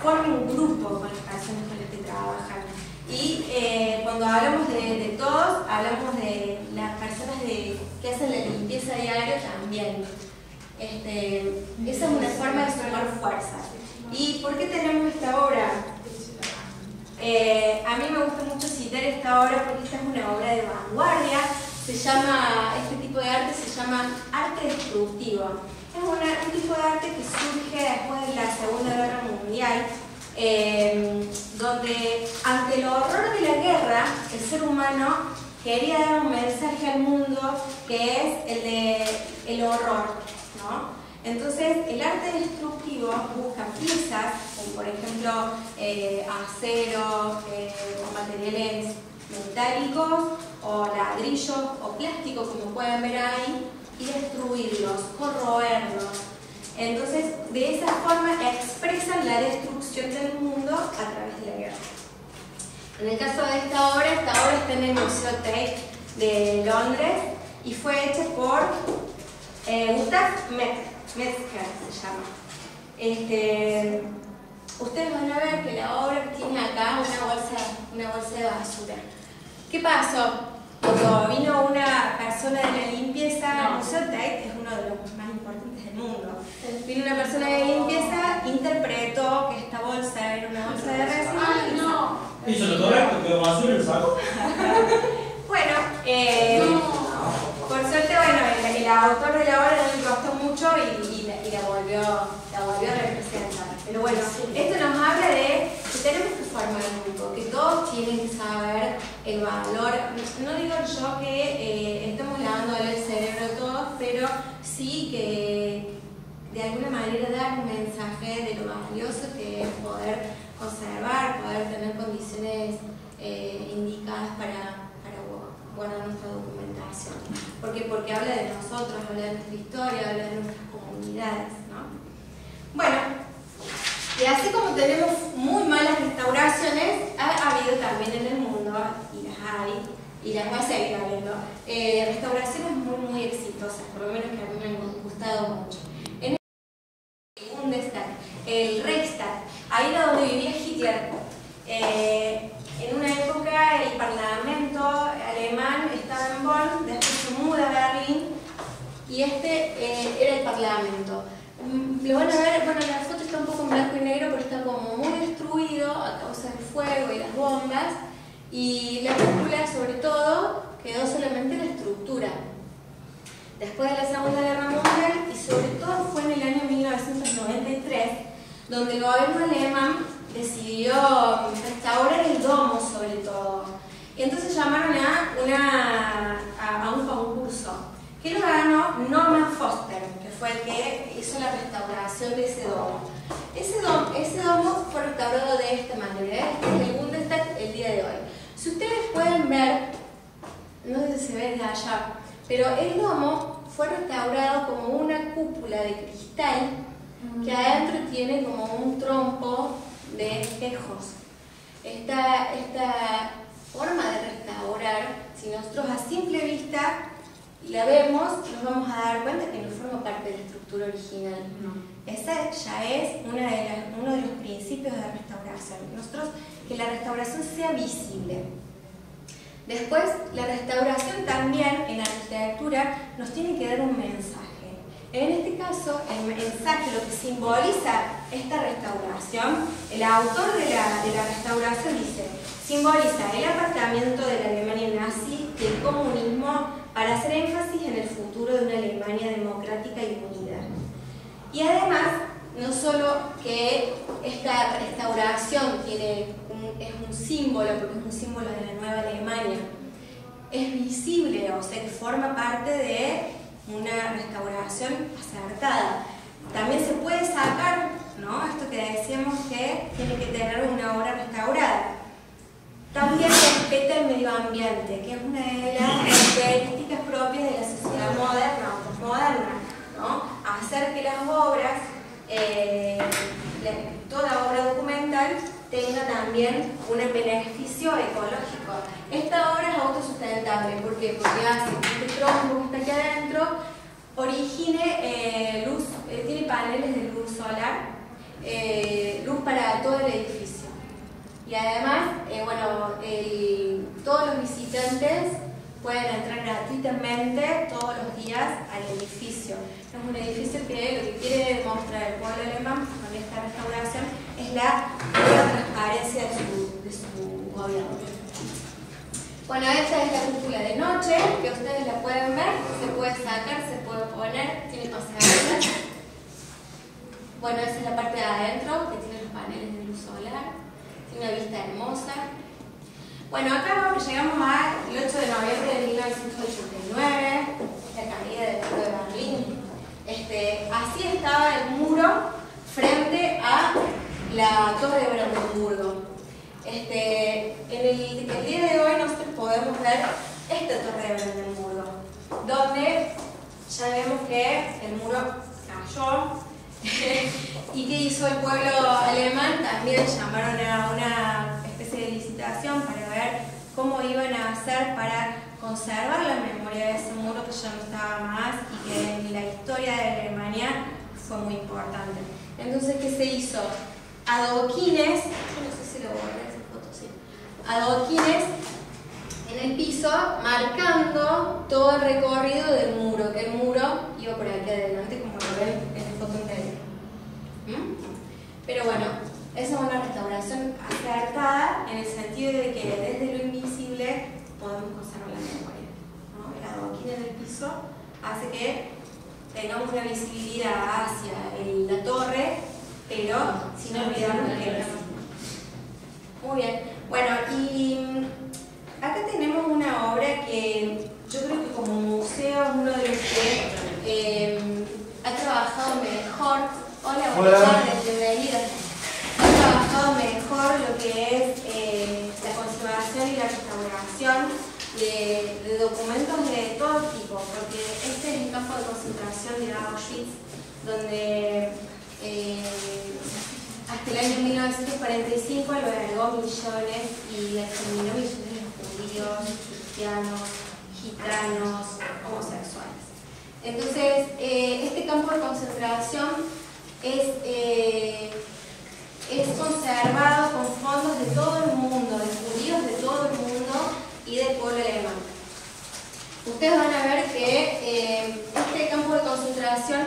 formen un grupo con las personas con las que trabajan. Y eh, cuando hablamos de, todos, hablamos de las personas de, que hacen la limpieza diaria también. Este, esa es una forma de sumar fuerza. ¿Y por qué tenemos esta obra? Eh, a mí me gusta mucho citar esta obra porque esta es una obra de vanguardia. Se llama, este tipo de arte se llama arte destructivo. Es un tipo de arte que surge después de la Segunda Guerra Mundial eh, donde ante el horror de la guerra, el ser humano quería dar un mensaje al mundo que es el de el horror, ¿no? Entonces, el arte destructivo busca piezas, como por ejemplo eh, acero eh, o materiales metálicos o ladrillos o plásticos, como pueden ver ahí, y destruirlos, corroerlos, entonces, de esa forma expresan la destrucción del mundo a través de la guerra. En el caso de esta obra, esta obra está en el Museo Tate de Londres y fue hecha por eh, Gustav se llama. Este, ustedes van a ver que la obra tiene acá una bolsa, una bolsa de basura. ¿Qué pasó? Cuando vino una persona de la limpieza, el Museo Tate es uno de los más importantes del mundo. Vino una persona de limpieza, interpretó que esta bolsa era una bolsa de residuos. no! ¿Hizo lo correcto? ¿Quedó basura el saco? bueno, eh, por suerte, bueno, el, el, autor de la obra no costó mucho y, y, la, y la, volvió, la volvió a representar. Pero bueno, esto nos habla de que tenemos que formar un grupo, que todos tienen que saber el valor. No digo yo que eh, estamos lavándole el cerebro a todos, pero sí que de alguna manera dar un mensaje de lo valioso que es poder conservar, poder tener condiciones eh, indicadas para, para guardar nuestra documentación. ¿Por qué? Porque habla de nosotros, habla de nuestra historia, habla de nuestras comunidades. ¿no? Bueno, y así como tenemos muy malas restauraciones, ha habido también en el mundo, y las hay, y las va a seguir habiendo, eh, restauraciones muy, muy exitosas, por lo menos que a mí me han gustado mucho. En el Bundestag, el Reichstag, ahí era donde vivía Hitler. Eh, en una época el parlamento alemán estaba en Bonn, después se muda a Berlín, y este eh, parlamento. Lo van a ver, bueno, la foto está un poco en blanco y negro, pero está como muy destruido a causa del fuego y las bombas. Y la película, sobre todo, quedó solamente la estructura. Después de la Segunda Guerra Mundial, y sobre todo fue en el año 1993, donde el gobierno alemán decidió restaurar el domo sobre todo. Y entonces llamaron a, una, a, un concurso, que lo ganó Norman Foster, fue el que hizo la restauración de ese domo. Ese domo, ese domo fue restaurado de esta manera, este es el Bundestag el día de hoy. Si ustedes pueden ver, no sé si se ve desde allá, pero el domo fue restaurado como una cúpula de cristal que adentro tiene como un trompo de espejos. Esta, esta forma de restaurar, si nosotros a simple vista la vemos, nos vamos a dar cuenta que no forma parte de la estructura original. Ese ya es una de uno de los principios de la restauración. Nosotros, que la restauración sea visible. Después, la restauración también en la arquitectura nos tiene que dar un mensaje. En este caso, el mensaje, lo que simboliza esta restauración, el autor de la, de la restauración dice, simboliza el apartamiento de la Alemania nazi del comunismo para hacer énfasis en el futuro de una Alemania democrática y unida. Y además, no solo que esta restauración tiene es un símbolo, porque es un símbolo de la nueva Alemania, es visible, o sea, que forma parte de una restauración acertada. También se puede sacar, ¿no? Esto que decíamos que tiene que tener una obra restaurada. También respeta el medio ambiente, que es una de las características propias de la sociedad moderna o postmoderna, ¿no? Hacer que las obras, eh, toda obra documental, tenga también un beneficio ecológico. Esta obra es autosustentable, ¿por qué? Porque hace que este tronco que está aquí adentro origine eh, luz, eh, tiene paneles de luz solar, luz para todo el edificio. Y además, bueno, todos los visitantes pueden entrar gratuitamente todos los días al edificio. Es un edificio que lo que quiere demostrar el pueblo alemán con esta restauración es la, transparencia de su, de gobierno. Bueno, esta es la cúpula de noche, que ustedes la pueden ver, se puede sacar, se puede poner, tiene pasarelas. Bueno, esa es la parte de adentro, que tiene los paneles de luz solar, una vista hermosa. Bueno, acá llegamos al 8 de noviembre de 1989, la caída del muro de Berlín. Este, así estaba el muro frente a la torre de Brandenburgo. Este, en el, el, día de hoy nosotros podemos ver esta torre de Brandenburgo, donde ya vemos que el muro cayó y que hizo el pueblo alemán, también llamaron a una especie de licitación para ver cómo iban a hacer para conservar la memoria de ese muro que ya no estaba más y que en la historia de Alemania fue muy importante. Entonces, ¿qué se hizo? Adoquines, no sé si lo borré esa foto, sí. Adoquines en el piso marcando todo el recorrido del muro, que el muro iba por aquí adelante, como lo ven en la foto anterior. ¿Mm? Pero bueno, esa es una restauración acertada en el sentido de que desde lo invisible podemos conservar la memoria. ¿no? El adoquín en el piso hace que tengamos una visibilidad hacia la torre, pero sin olvidarnos que Muy bien. Bueno, y acá tenemos una obra que yo creo que como museo es uno de los que eh, ha trabajado mejor. Hola, buenas tardes, bienvenida ha trabajado mejor lo que es eh, la conservación y la restauración de, documentos de todo tipo, porque este es el campo de concentración de Auschwitz, donde eh, hasta el año 1945 lo albergó millones y exterminó millones de judíos, cristianos, gitanos, homosexuales. Entonces, eh, este campo de concentración es es conservado con fondos de todo el mundo, de judíos de todo el mundo y del pueblo alemán. Ustedes van a ver que eh, este campo de concentración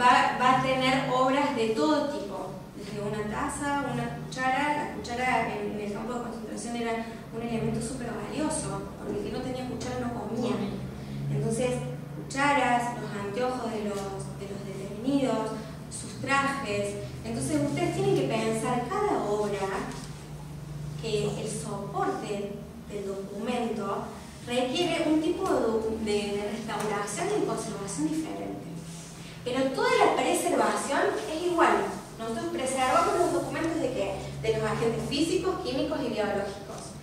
va, a tener obras de todo tipo, desde una taza, una cuchara, la cuchara en, el campo de concentración era un elemento súper valioso, porque el que no tenía cuchara no comía. Entonces, cucharas, los anteojos de los, de los detenidos, sus trajes. Entonces ustedes tienen que pensar cada obra que el soporte del documento requiere un tipo de, de restauración y conservación diferente. Pero toda la preservación es igual. Nosotros preservamos los documentos de qué? De los agentes físicos, químicos y biológicos.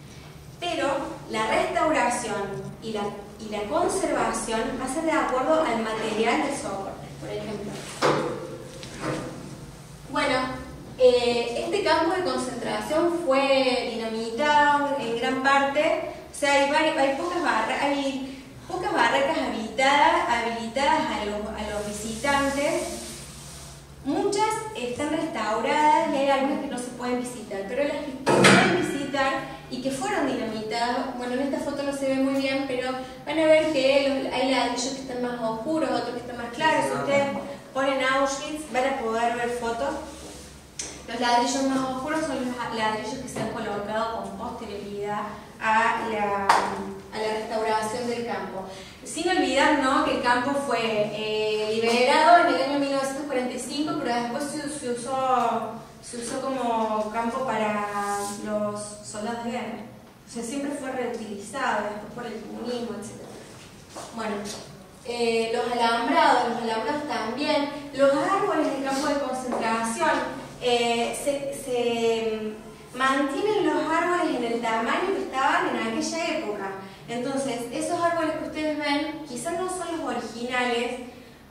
Pero la restauración y la, y la conservación va a ser de acuerdo al material del soporte. Por ejemplo, bueno, eh, este campo de concentración fue dinamitado en gran parte, o sea, hay, hay pocas barras, hay pocas barracas habilitadas, habilitadas a los, a los visitantes. Muchas están restauradas y hay algunas que no se pueden visitar, pero las que pueden visitar y que fueron dinamitadas, bueno, en esta foto no se ve muy bien, pero van a ver que hay ladrillos que están más oscuros, otros que están más claros. Ustedes ponen Auschwitz, van a poder ver fotos. Los ladrillos más oscuros son los ladrillos que se han colocado con posterioridad a la, a la restauración del campo. Sin olvidar ¿no? que el campo fue eh, liberado en el año 1945, pero después se, usó, se usó como campo para los soldados de guerra. O sea, siempre fue reutilizado después por el comunismo, etc. Bueno, eh, los alambrados, los alambrados también, los árboles del campo de concentración, eh, se, se mantienen los árboles en el tamaño que estaban en aquella época. Entonces, esos árboles que ustedes ven quizás no son los originales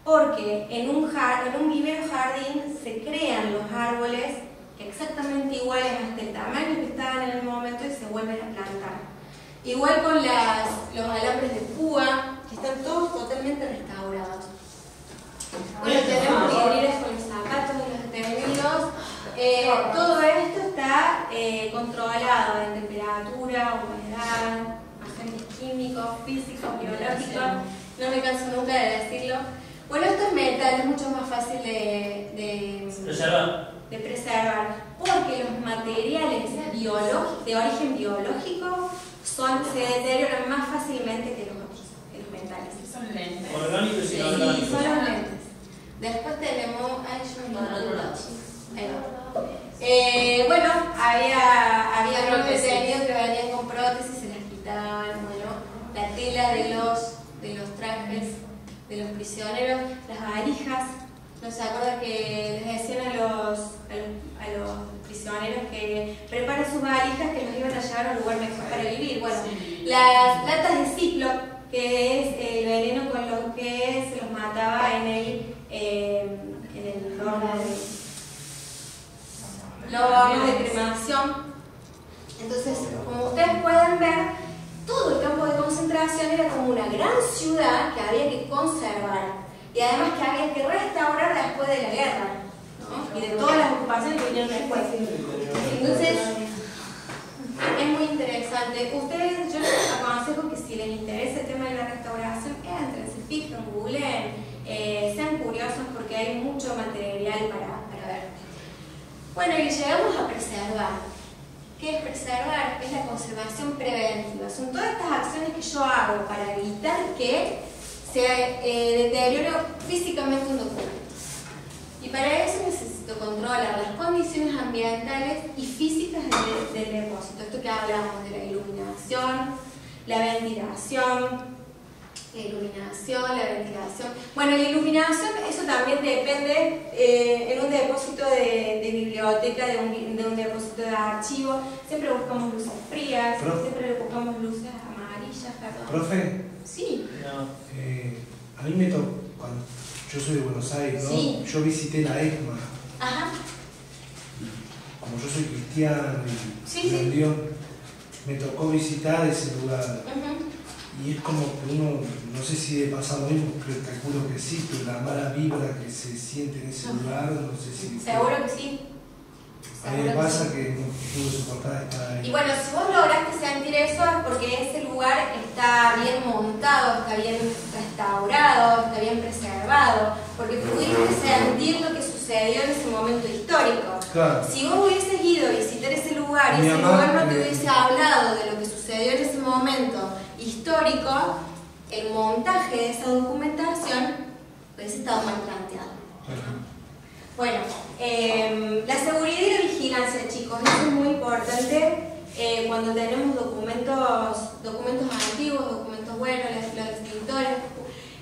porque en un, en un vivero jardín se crean los árboles exactamente iguales hasta el tamaño que estaban en el momento y se vuelven a plantar. Igual con las, los alambres de púa, están todos totalmente restaurados. Bueno, tenemos vidrieras con los zapatos de los detenidos. Eh, todo esto está eh, controlado en temperatura, humedad, químicos, físicos, biológicos, no me canso nunca de decirlo. Bueno, estos metales es mucho más fácil de, de, preservar. de preservar, porque los materiales de origen biológico son, se deterioran más fácilmente que los Son lentes. Orgánicos y Sí, orgánicos. son lentes. Después tenemos... Ay, yo no. Eh, bueno, había, había detenidos que venían con prótesis, se las quitaban, bueno, la tela de los, de los trajes de los prisioneros, las valijas. ¿No se acuerda que les decían a los, a los, a los prisioneros que preparen sus valijas que los iban a llevar a un lugar mejor para vivir? Bueno, Sí. las latas de ciclo, que es el veneno con lo que se los mataba en el, eh, en el horno de los hornos de cremación. Entonces, como ustedes pueden ver, todo el campo de concentración era como una gran ciudad que había que conservar y además que había que restaurar después de la guerra ¿no? y de todas las ocupaciones que vinieron después. Entonces, es muy interesante. Ustedes, yo les aconsejo que si les interesa el tema de la restauración, entren, se fijen, googleen, eh, sean curiosos porque hay mucho material para, para ver. Bueno, y llegamos a preservar. ¿Qué es preservar? Es la conservación preventiva. Son todas estas acciones que yo hago para evitar que se eh, deteriore físicamente un documento. Y para eso necesito controlar las condiciones ambientales y físicas del, del depósito. Esto que hablamos de la iluminación, la ventilación, la iluminación, la ventilación. Bueno, la iluminación, eso también depende eh, en un depósito de, de biblioteca, de un, vi- de un depósito de archivo. Siempre buscamos luces frías, Profe. siempre buscamos luces amarillas, perdón. Profe, Sí, No. eh, a mí me tocó, cuando yo soy de Buenos Aires, ¿no? Sí. Yo visité la ESMA, ajá. como yo soy cristiano y Sí, sí. en Dios, me tocó visitar ese lugar. Y es como que uno, no sé si de pasado mismo, creo, calculo que sí, pero la mala vibra que se siente en ese Ajá. lugar, no sé si... Seguro que sí. A mí me pasa que no pude soportar estar ahí. Y bueno, si vos lograste sentir eso es porque ese lugar está bien montado, está bien restaurado, está bien preservado, porque pudiste sentir lo que sucedió en ese momento histórico. Claro, Si vos hubieses ido a visitar ese lugar y Mi ese mamá lugar no te hubiese hablado de lo que sucedió en ese momento histórico, el montaje de esa documentación hubiese estado mal planteado. Ajá. Bueno, em, la seguridad y la vigilancia, chicos, eso es muy importante eh, cuando tenemos documentos, documentos antiguos, documentos buenos, los, los extintores.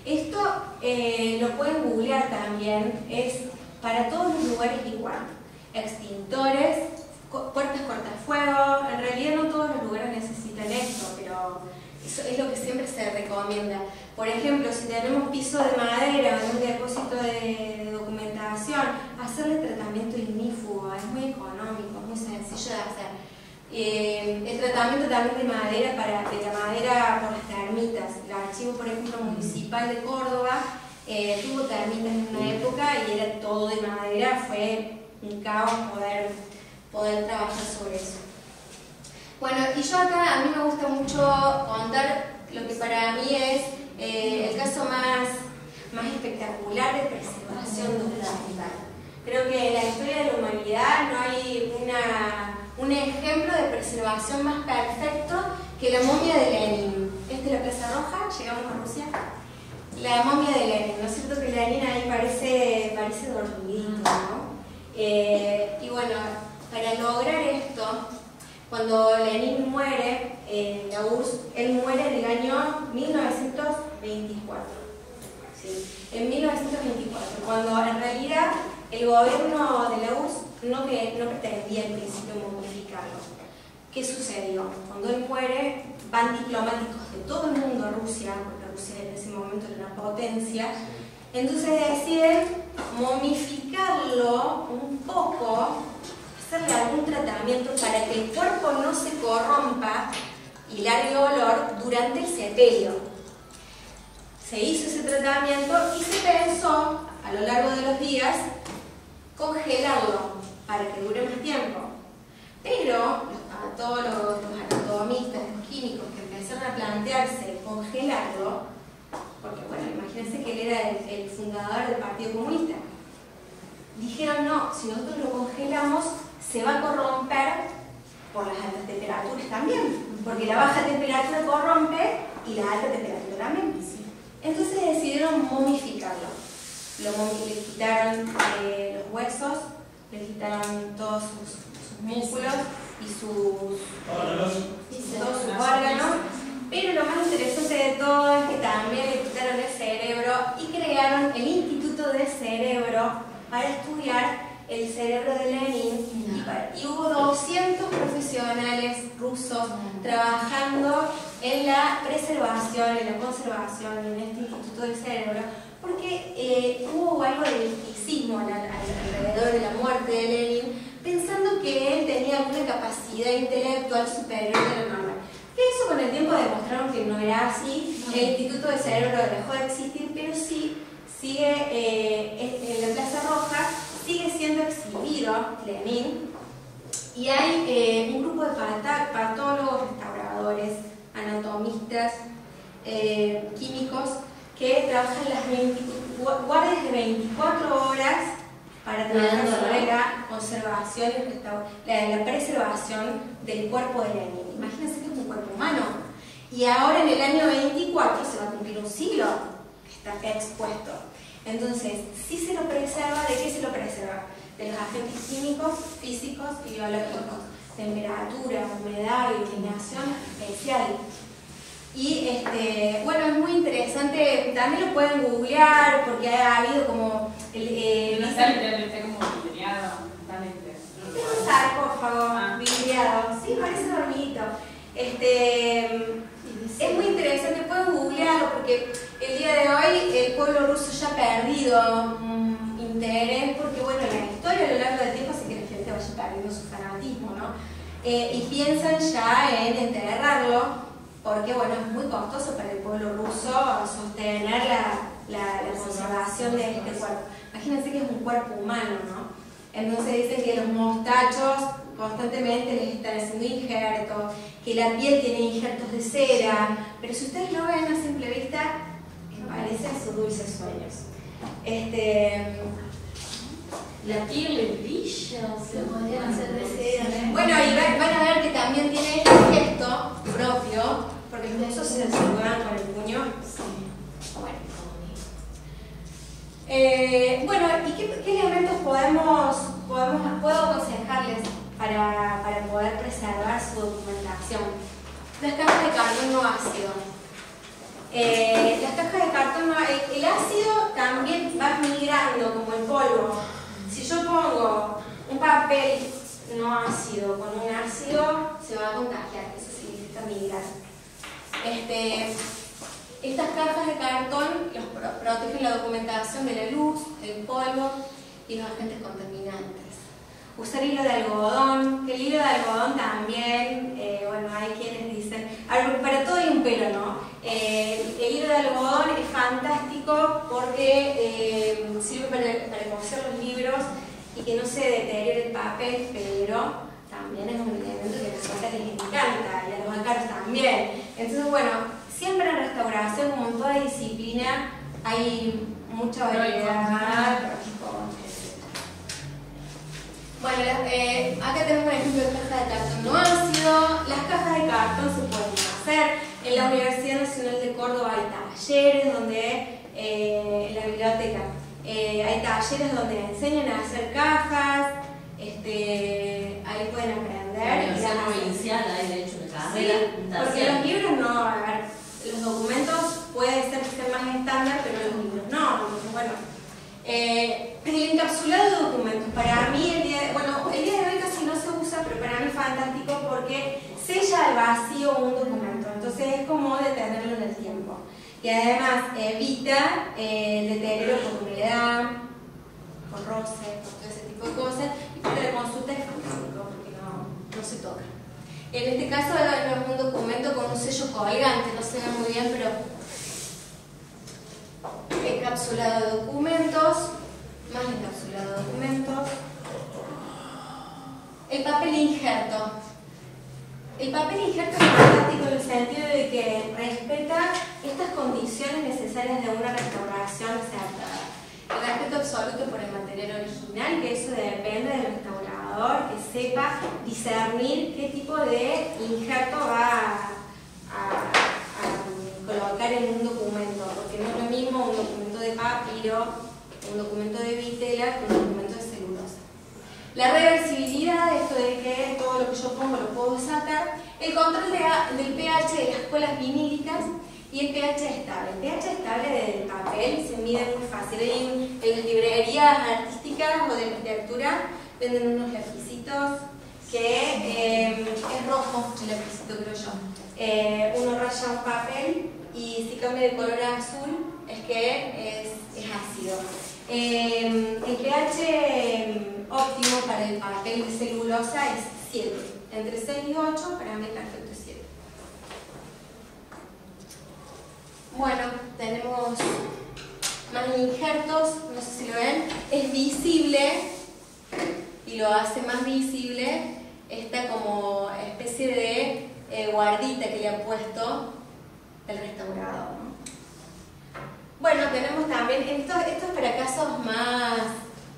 Esto eh, lo pueden googlear también, es para todos los lugares igual. Extintores, puertas cortafuego, en realidad no todos los lugares necesitan esto, pero eso es lo que siempre se recomienda. Por ejemplo, si tenemos piso de madera en un depósito de, documentación, hacerle tratamiento ignífugo es muy económico, es muy sencillo de hacer. Eh, el tratamiento también de madera para de la madera por las termitas. El archivo, por ejemplo, municipal de Córdoba eh, tuvo termitas en una época y era todo de madera, fue un caos poder, poder trabajar sobre eso. Bueno, y yo acá a mí me gusta mucho contar lo que para mí es eh, el caso más, más espectacular de preservación documental. Creo que en la historia de la humanidad no hay una, un ejemplo de preservación más perfecto que la momia de Lenin. Esta es la Plaza Roja, llegamos a Rusia. La momia de Lenin, ¿no es cierto que Lenin ahí parece, parece dormidito, ¿no? Eh, y bueno, para lograr esto, cuando Lenin muere en la él muere en el año 1924. En 1924, cuando en realidad el gobierno de la no, no pretendía en principio modificarlo. ¿Qué sucedió? Cuando él muere, van diplomáticos de todo el mundo a Rusia, Rusia en ese momento era una potencia, entonces deciden momificarlo un poco hacerle algún tratamiento para que el cuerpo no se corrompa y largue olor durante el sepelio. Se hizo ese tratamiento y se pensó a lo largo de los días congelarlo para que dure más tiempo. Pero los patólogos, los anatomistas, los químicos que empezaron a plantearse congelarlo, porque bueno, imagínense que él era el, el fundador del Partido Comunista, dijeron no, si nosotros lo congelamos se va a corromper por las altas temperaturas también, porque la baja temperatura corrompe y la alta temperatura también. Entonces decidieron momificarlo. Lo le quitaron eh, los huesos, le quitaron todos sus, músculos y sus, y todos sus órganos. Pero lo más interesante de todo es que también le quitaron el cerebro y crearon el Instituto de Cerebro para estudiar el cerebro de Lenin y, hubo 200 profesionales rusos trabajando en la preservación, en la conservación, en este Instituto del Cerebro, porque eh, hubo algo de misticismo alrededor de la muerte de Lenin, pensando que él tenía alguna capacidad intelectual superior a la normal. Que eso con el tiempo demostraron que no era así, el Instituto del Cerebro dejó de existir, pero sí sigue eh, en la Plaza Roja sigue siendo exhibido Lenin y hay eh, un grupo de patólogos, restauradores, anatomistas, eh, químicos que trabajan las guardias de 24 horas para trabajar sobre la conservación y la, preservación del cuerpo de Lenin. Imagínense cuerpo humano. Y ahora en el año 24 se va a cumplir un siglo que está expuesto. Entonces, si se lo preserva, ¿de qué se lo preserva? De los agentes químicos, físicos y biológicos. Temperatura, humedad, iluminación especial. Y este, bueno, es muy interesante, también lo pueden googlear porque ha habido como... El, eh, no está como vidriado, un sarcófago ah. vidriado, sí, parece. Este, es muy interesante, pueden googlearlo porque el día de hoy el pueblo ruso ya ha perdido interés porque, bueno, la historia a lo largo del tiempo hace que la gente vaya perdiendo su fanatismo, ¿no? Eh, y piensan ya en enterrarlo porque, bueno, es muy costoso para el pueblo ruso sostener la, la, conservación de este cuerpo. Imagínense que es un cuerpo humano, ¿no? Entonces dicen que los mostachos constantemente les están haciendo injertos, que la piel tiene injertos de cera, pero si ustedes lo ven a simple vista, parecen sus dulces sueños. Este, la piel le brilla, se podrían hacer de cera. Bueno, y van a ver que también tiene este gesto propio, porque los se saludan con el puño. Bueno. Eh, bueno, ¿y qué, qué elementos podemos, podemos, puedo aconsejarles para, para poder preservar su documentación? Las cajas de cartón no ácido. Eh, las cajas de cartón no el, el ácido también va migrando como el polvo. Si yo pongo un papel no ácido con un ácido, se va a contagiar, eso significa migrar. Este, estas cajas de cartón los pro- protegen la documentación de la luz, del polvo y los agentes contaminantes. Usar hilo de algodón, que el hilo de algodón también, eh, bueno, hay quienes dicen, para todo hay un pero, ¿no? Eh, el hilo de algodón es fantástico porque eh, sirve para, para coser los libros y que no se deteriore el papel, pero también es un elemento que a las otras les encanta y a los ácaros también. Entonces, bueno, siempre en restauración, como en toda disciplina, hay mucha variedad. contra. pros y contras, etc. Bueno, eh, acá tenemos un ejemplo de caja de cartón no ácido. Las cajas de cartón se pueden hacer. En la Universidad Nacional de Córdoba hay talleres donde, eh, en la biblioteca, eh, hay talleres donde enseñan a hacer cajas. Este, ahí pueden En aprender. la y universidad provincial hay de hecho una Sí, carrera, un porque los libros no, a ver, los documentos puede ser que más estándar, pero los libros no. Entonces, bueno, eh, el encapsulado de documentos, para mí, el día, bueno, el día de hoy casi no se usa, pero para mí es fantástico porque sella al vacío un documento, entonces es como detenerlo en el tiempo. Y además evita eh, el deterioro por humedad, por roce, por todo ese tipo de cosas, y para la consulta es fantástico porque no, no se toca. En este caso es un documento con un sello colgante, no se ve muy bien, pero encapsulado de documentos, más de documentos. El papel injerto. El papel injerto es fantástico en el sentido de que respeta estas condiciones necesarias de una restauración acertada. El respeto absoluto por el material original, que eso depende del restaurador, que sepa discernir qué tipo de injerto va a colocar en un documento, porque no es lo mismo un documento de papiro, un documento de vitela que un documento de celulosa. La reversibilidad, esto de que todo lo que yo pongo lo puedo sacar. El control del pH de las colas vinílicas y el pH estable. El pH estable del papel se mide muy fácil. En las librerías artísticas o de arquitectura venden unos lapicitos que eh, es rojo el lapicito creo yo. Eh, uno raya un papel y si cambia de color a azul es que es ácido. Eh, el pH óptimo para el papel de celulosa es 7. Entre 6 y 8 para mí perfecto es 7. Bueno, tenemos más injertos, no sé si lo ven. Es visible y lo hace más visible esta como especie de eh, guardita que le han puesto el restaurador. ¿No? Bueno, tenemos también, esto, esto es para casos más,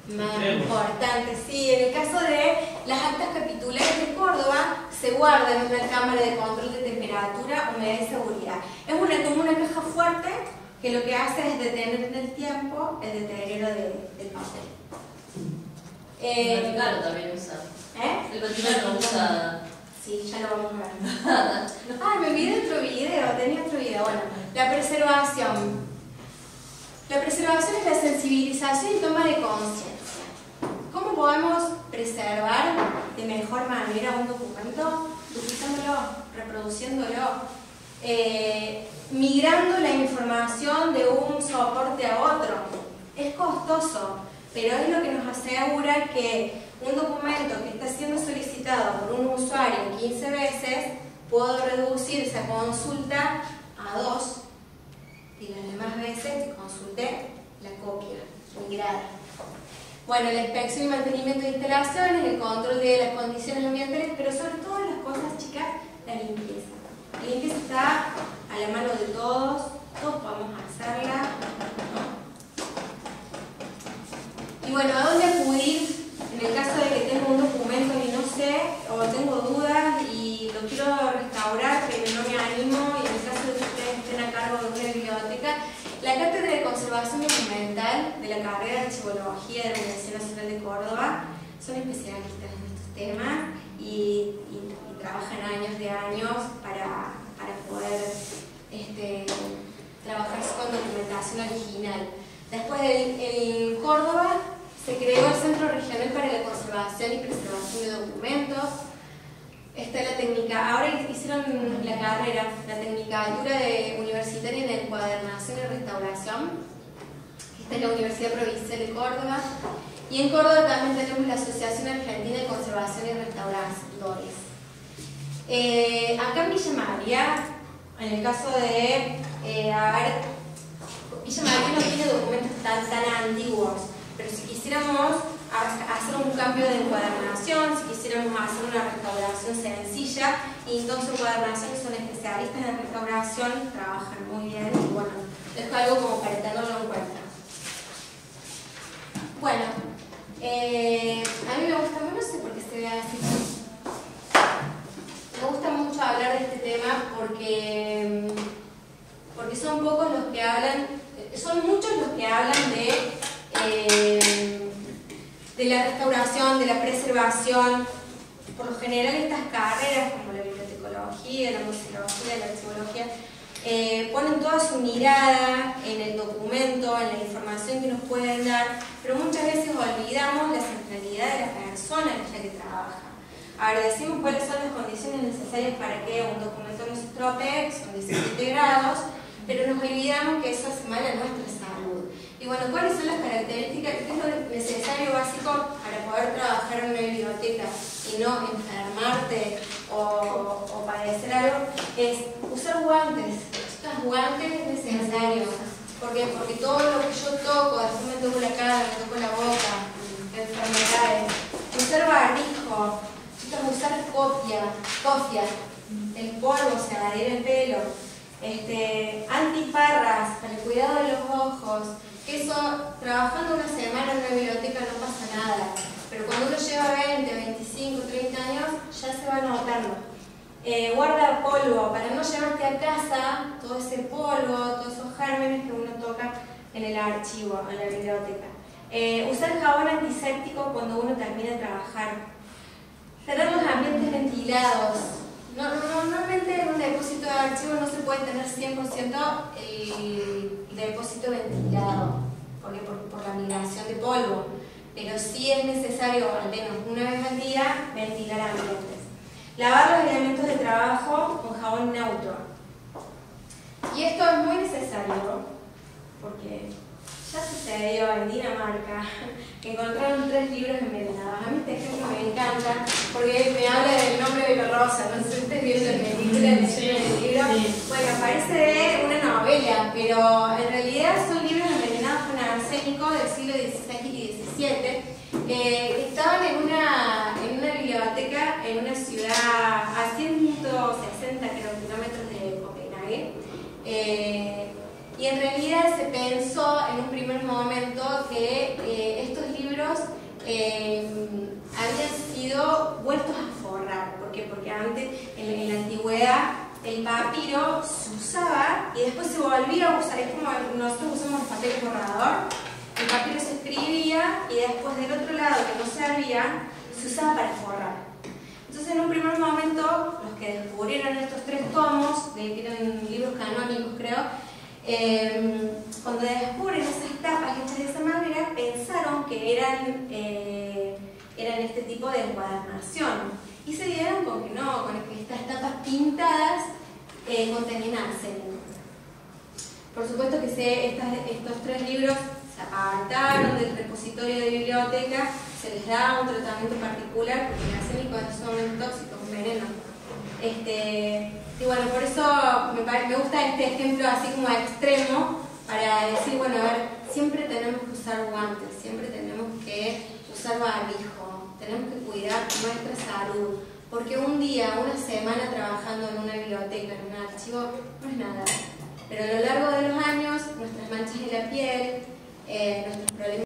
más importantes. Sí, en el caso de las actas capitulares de Córdoba, se guardan en una cámara de control de temperatura, humedad y seguridad. Es una, como una caja fuerte que lo que hace es detener en el tiempo el deterioro de- del papel. El Eh, Vaticano también usa. ¿Eh? El Vaticano usa. Sí, ya lo vamos a ver. Ah, me olvidé otro video, tenía otro video. Bueno, la preservación. La preservación es la sensibilización y toma de conciencia. ¿Cómo podemos preservar de mejor manera un documento? Utilizándolo, reproduciéndolo, eh, migrando la información de un soporte a otro. Es costoso, pero es lo que nos asegura que un documento que está siendo solicitado por un usuario 15 veces, puedo reducir esa consulta a dos y las demás veces consulté la copia migrada. Bueno, la inspección y mantenimiento de instalaciones, el control de las condiciones ambientales, pero sobre todo las cosas, chicas, la limpieza. La limpieza está a la mano de todos, todos podemos hacerla. Y bueno, ¿a dónde acudir en el caso de que tengo un documento y no sé, o tengo dudas y lo quiero restaurar, pero no me Conservación Documental de la carrera de Archivología de la Universidad Nacional de Córdoba son especialistas en estos temas y, trabajan años de años para, para poder este, trabajar con documentación original. Después en Córdoba se creó el Centro Regional para la Conservación y Preservación de Documentos, esta es la técnica, ahora hicieron la carrera, la tecnicatura de universitaria en encuadernación y restauración. Esta es la Universidad Provincial de Córdoba. Y en Córdoba también tenemos la Asociación Argentina de Conservación y Restauradores. Eh, acá en Villa María, en el caso de, eh, a ver, Villa María no tiene documentos tan, tan antiguos, pero si quisiéramos hacer un cambio de encuadernación, si quisiéramos hacer una restauración sencilla, y entonces encuadernaciones son especialistas en restauración, trabajan muy bien, y bueno, es algo como para tenerlo en cuenta. Bueno, eh, a mí me gusta, no sé por qué se ve así. Me gusta mucho hablar de este tema porque, porque son pocos los que hablan, son muchos los que hablan de, eh, de la restauración, de la preservación. Por lo general estas carreras como la bibliotecología, la museología, la archivología, eh, ponen toda su mirada en el documento, en la información que nos pueden dar, pero muchas veces olvidamos la centralidad de la persona que es trabaja. Ahora decimos cuáles son las condiciones necesarias para que un documento no se estropee, que son 17 grados, pero nos olvidamos que eso hace mal a nuestra salud. Y bueno, ¿cuáles son las características? ¿Qué es necesario básico para poder trabajar en una biblioteca y no enfermarte o, o padecer algo? Es usar guantes, estos guantes es necesario. ¿Por Porque todo lo que yo toco, después me toco la cara, me toco la boca, enfermedades. Usar barbijo, usar copia, cofia, el polvo, o sea, adhiere el pelo. Este, antiparras para el cuidado de los ojos, eso, trabajando una semana en una biblioteca no pasa nada, pero cuando uno lleva 20, 25, 30 años, ya se va notando. Eh, guarda polvo para no llevarte a casa todo ese polvo, todos esos gérmenes que uno toca en el archivo, en la biblioteca. Eh, usar jabón antiséptico cuando uno termina de trabajar. Tener los ambientes ventilados. No, normalmente en un depósito de archivo no se puede tener 100% el depósito ventilado, porque por, por la migración de polvo. Pero sí es necesario, al menos una vez al día, ventilar ambientes. Lavar los elementos de trabajo con jabón neutro. Y esto es muy necesario porque ya sucedió en Dinamarca que encontraron tres libros envenenados. A mí este ejemplo me encanta porque me habla del nombre de la rosa. No sé si ustedes vieron la película, el libro. Bueno, parece una novela, pero en realidad son libros envenenados con arsénico del siglo XVI y XVII eh, estaban en una, en una biblioteca en una ciudad a 160 kilómetros de Copenhague. Eh, y en realidad se pensó en un primer momento que eh, estos libros habían sido vueltos a forrar. ¿Por qué? Porque antes, en, la antigüedad, el papiro se usaba y después se volvía a usar. Es como nosotros usamos el papel borrador el papiro se escribía y después del otro lado que no servía, se usaba para forrar. Entonces en un primer momento, los que descubrieron estos tres tomos, que eran libros canónicos creo, em, cuando descubren esas tapas hechas de esa manera, pensaron que eran, eh, eran este tipo de encuadernación. Y se dieron con que no, con que estas tapas pintadas eh. Por supuesto que estos tres libros se apartaron del repositorio de biblioteca, se les da un tratamiento particular porque el arsénico es sumamente tóxico, un veneno. Este, y bueno, por eso me, gusta este ejemplo así como extremo para decir, bueno, a ver, siempre tenemos que usar guantes, siempre tenemos que usar barbijo, tenemos que cuidar nuestra salud, porque un día, una semana trabajando en una biblioteca, en un archivo, no es nada. Pero a lo largo de los años, nuestras manchas en la piel, eh, nuestros problemas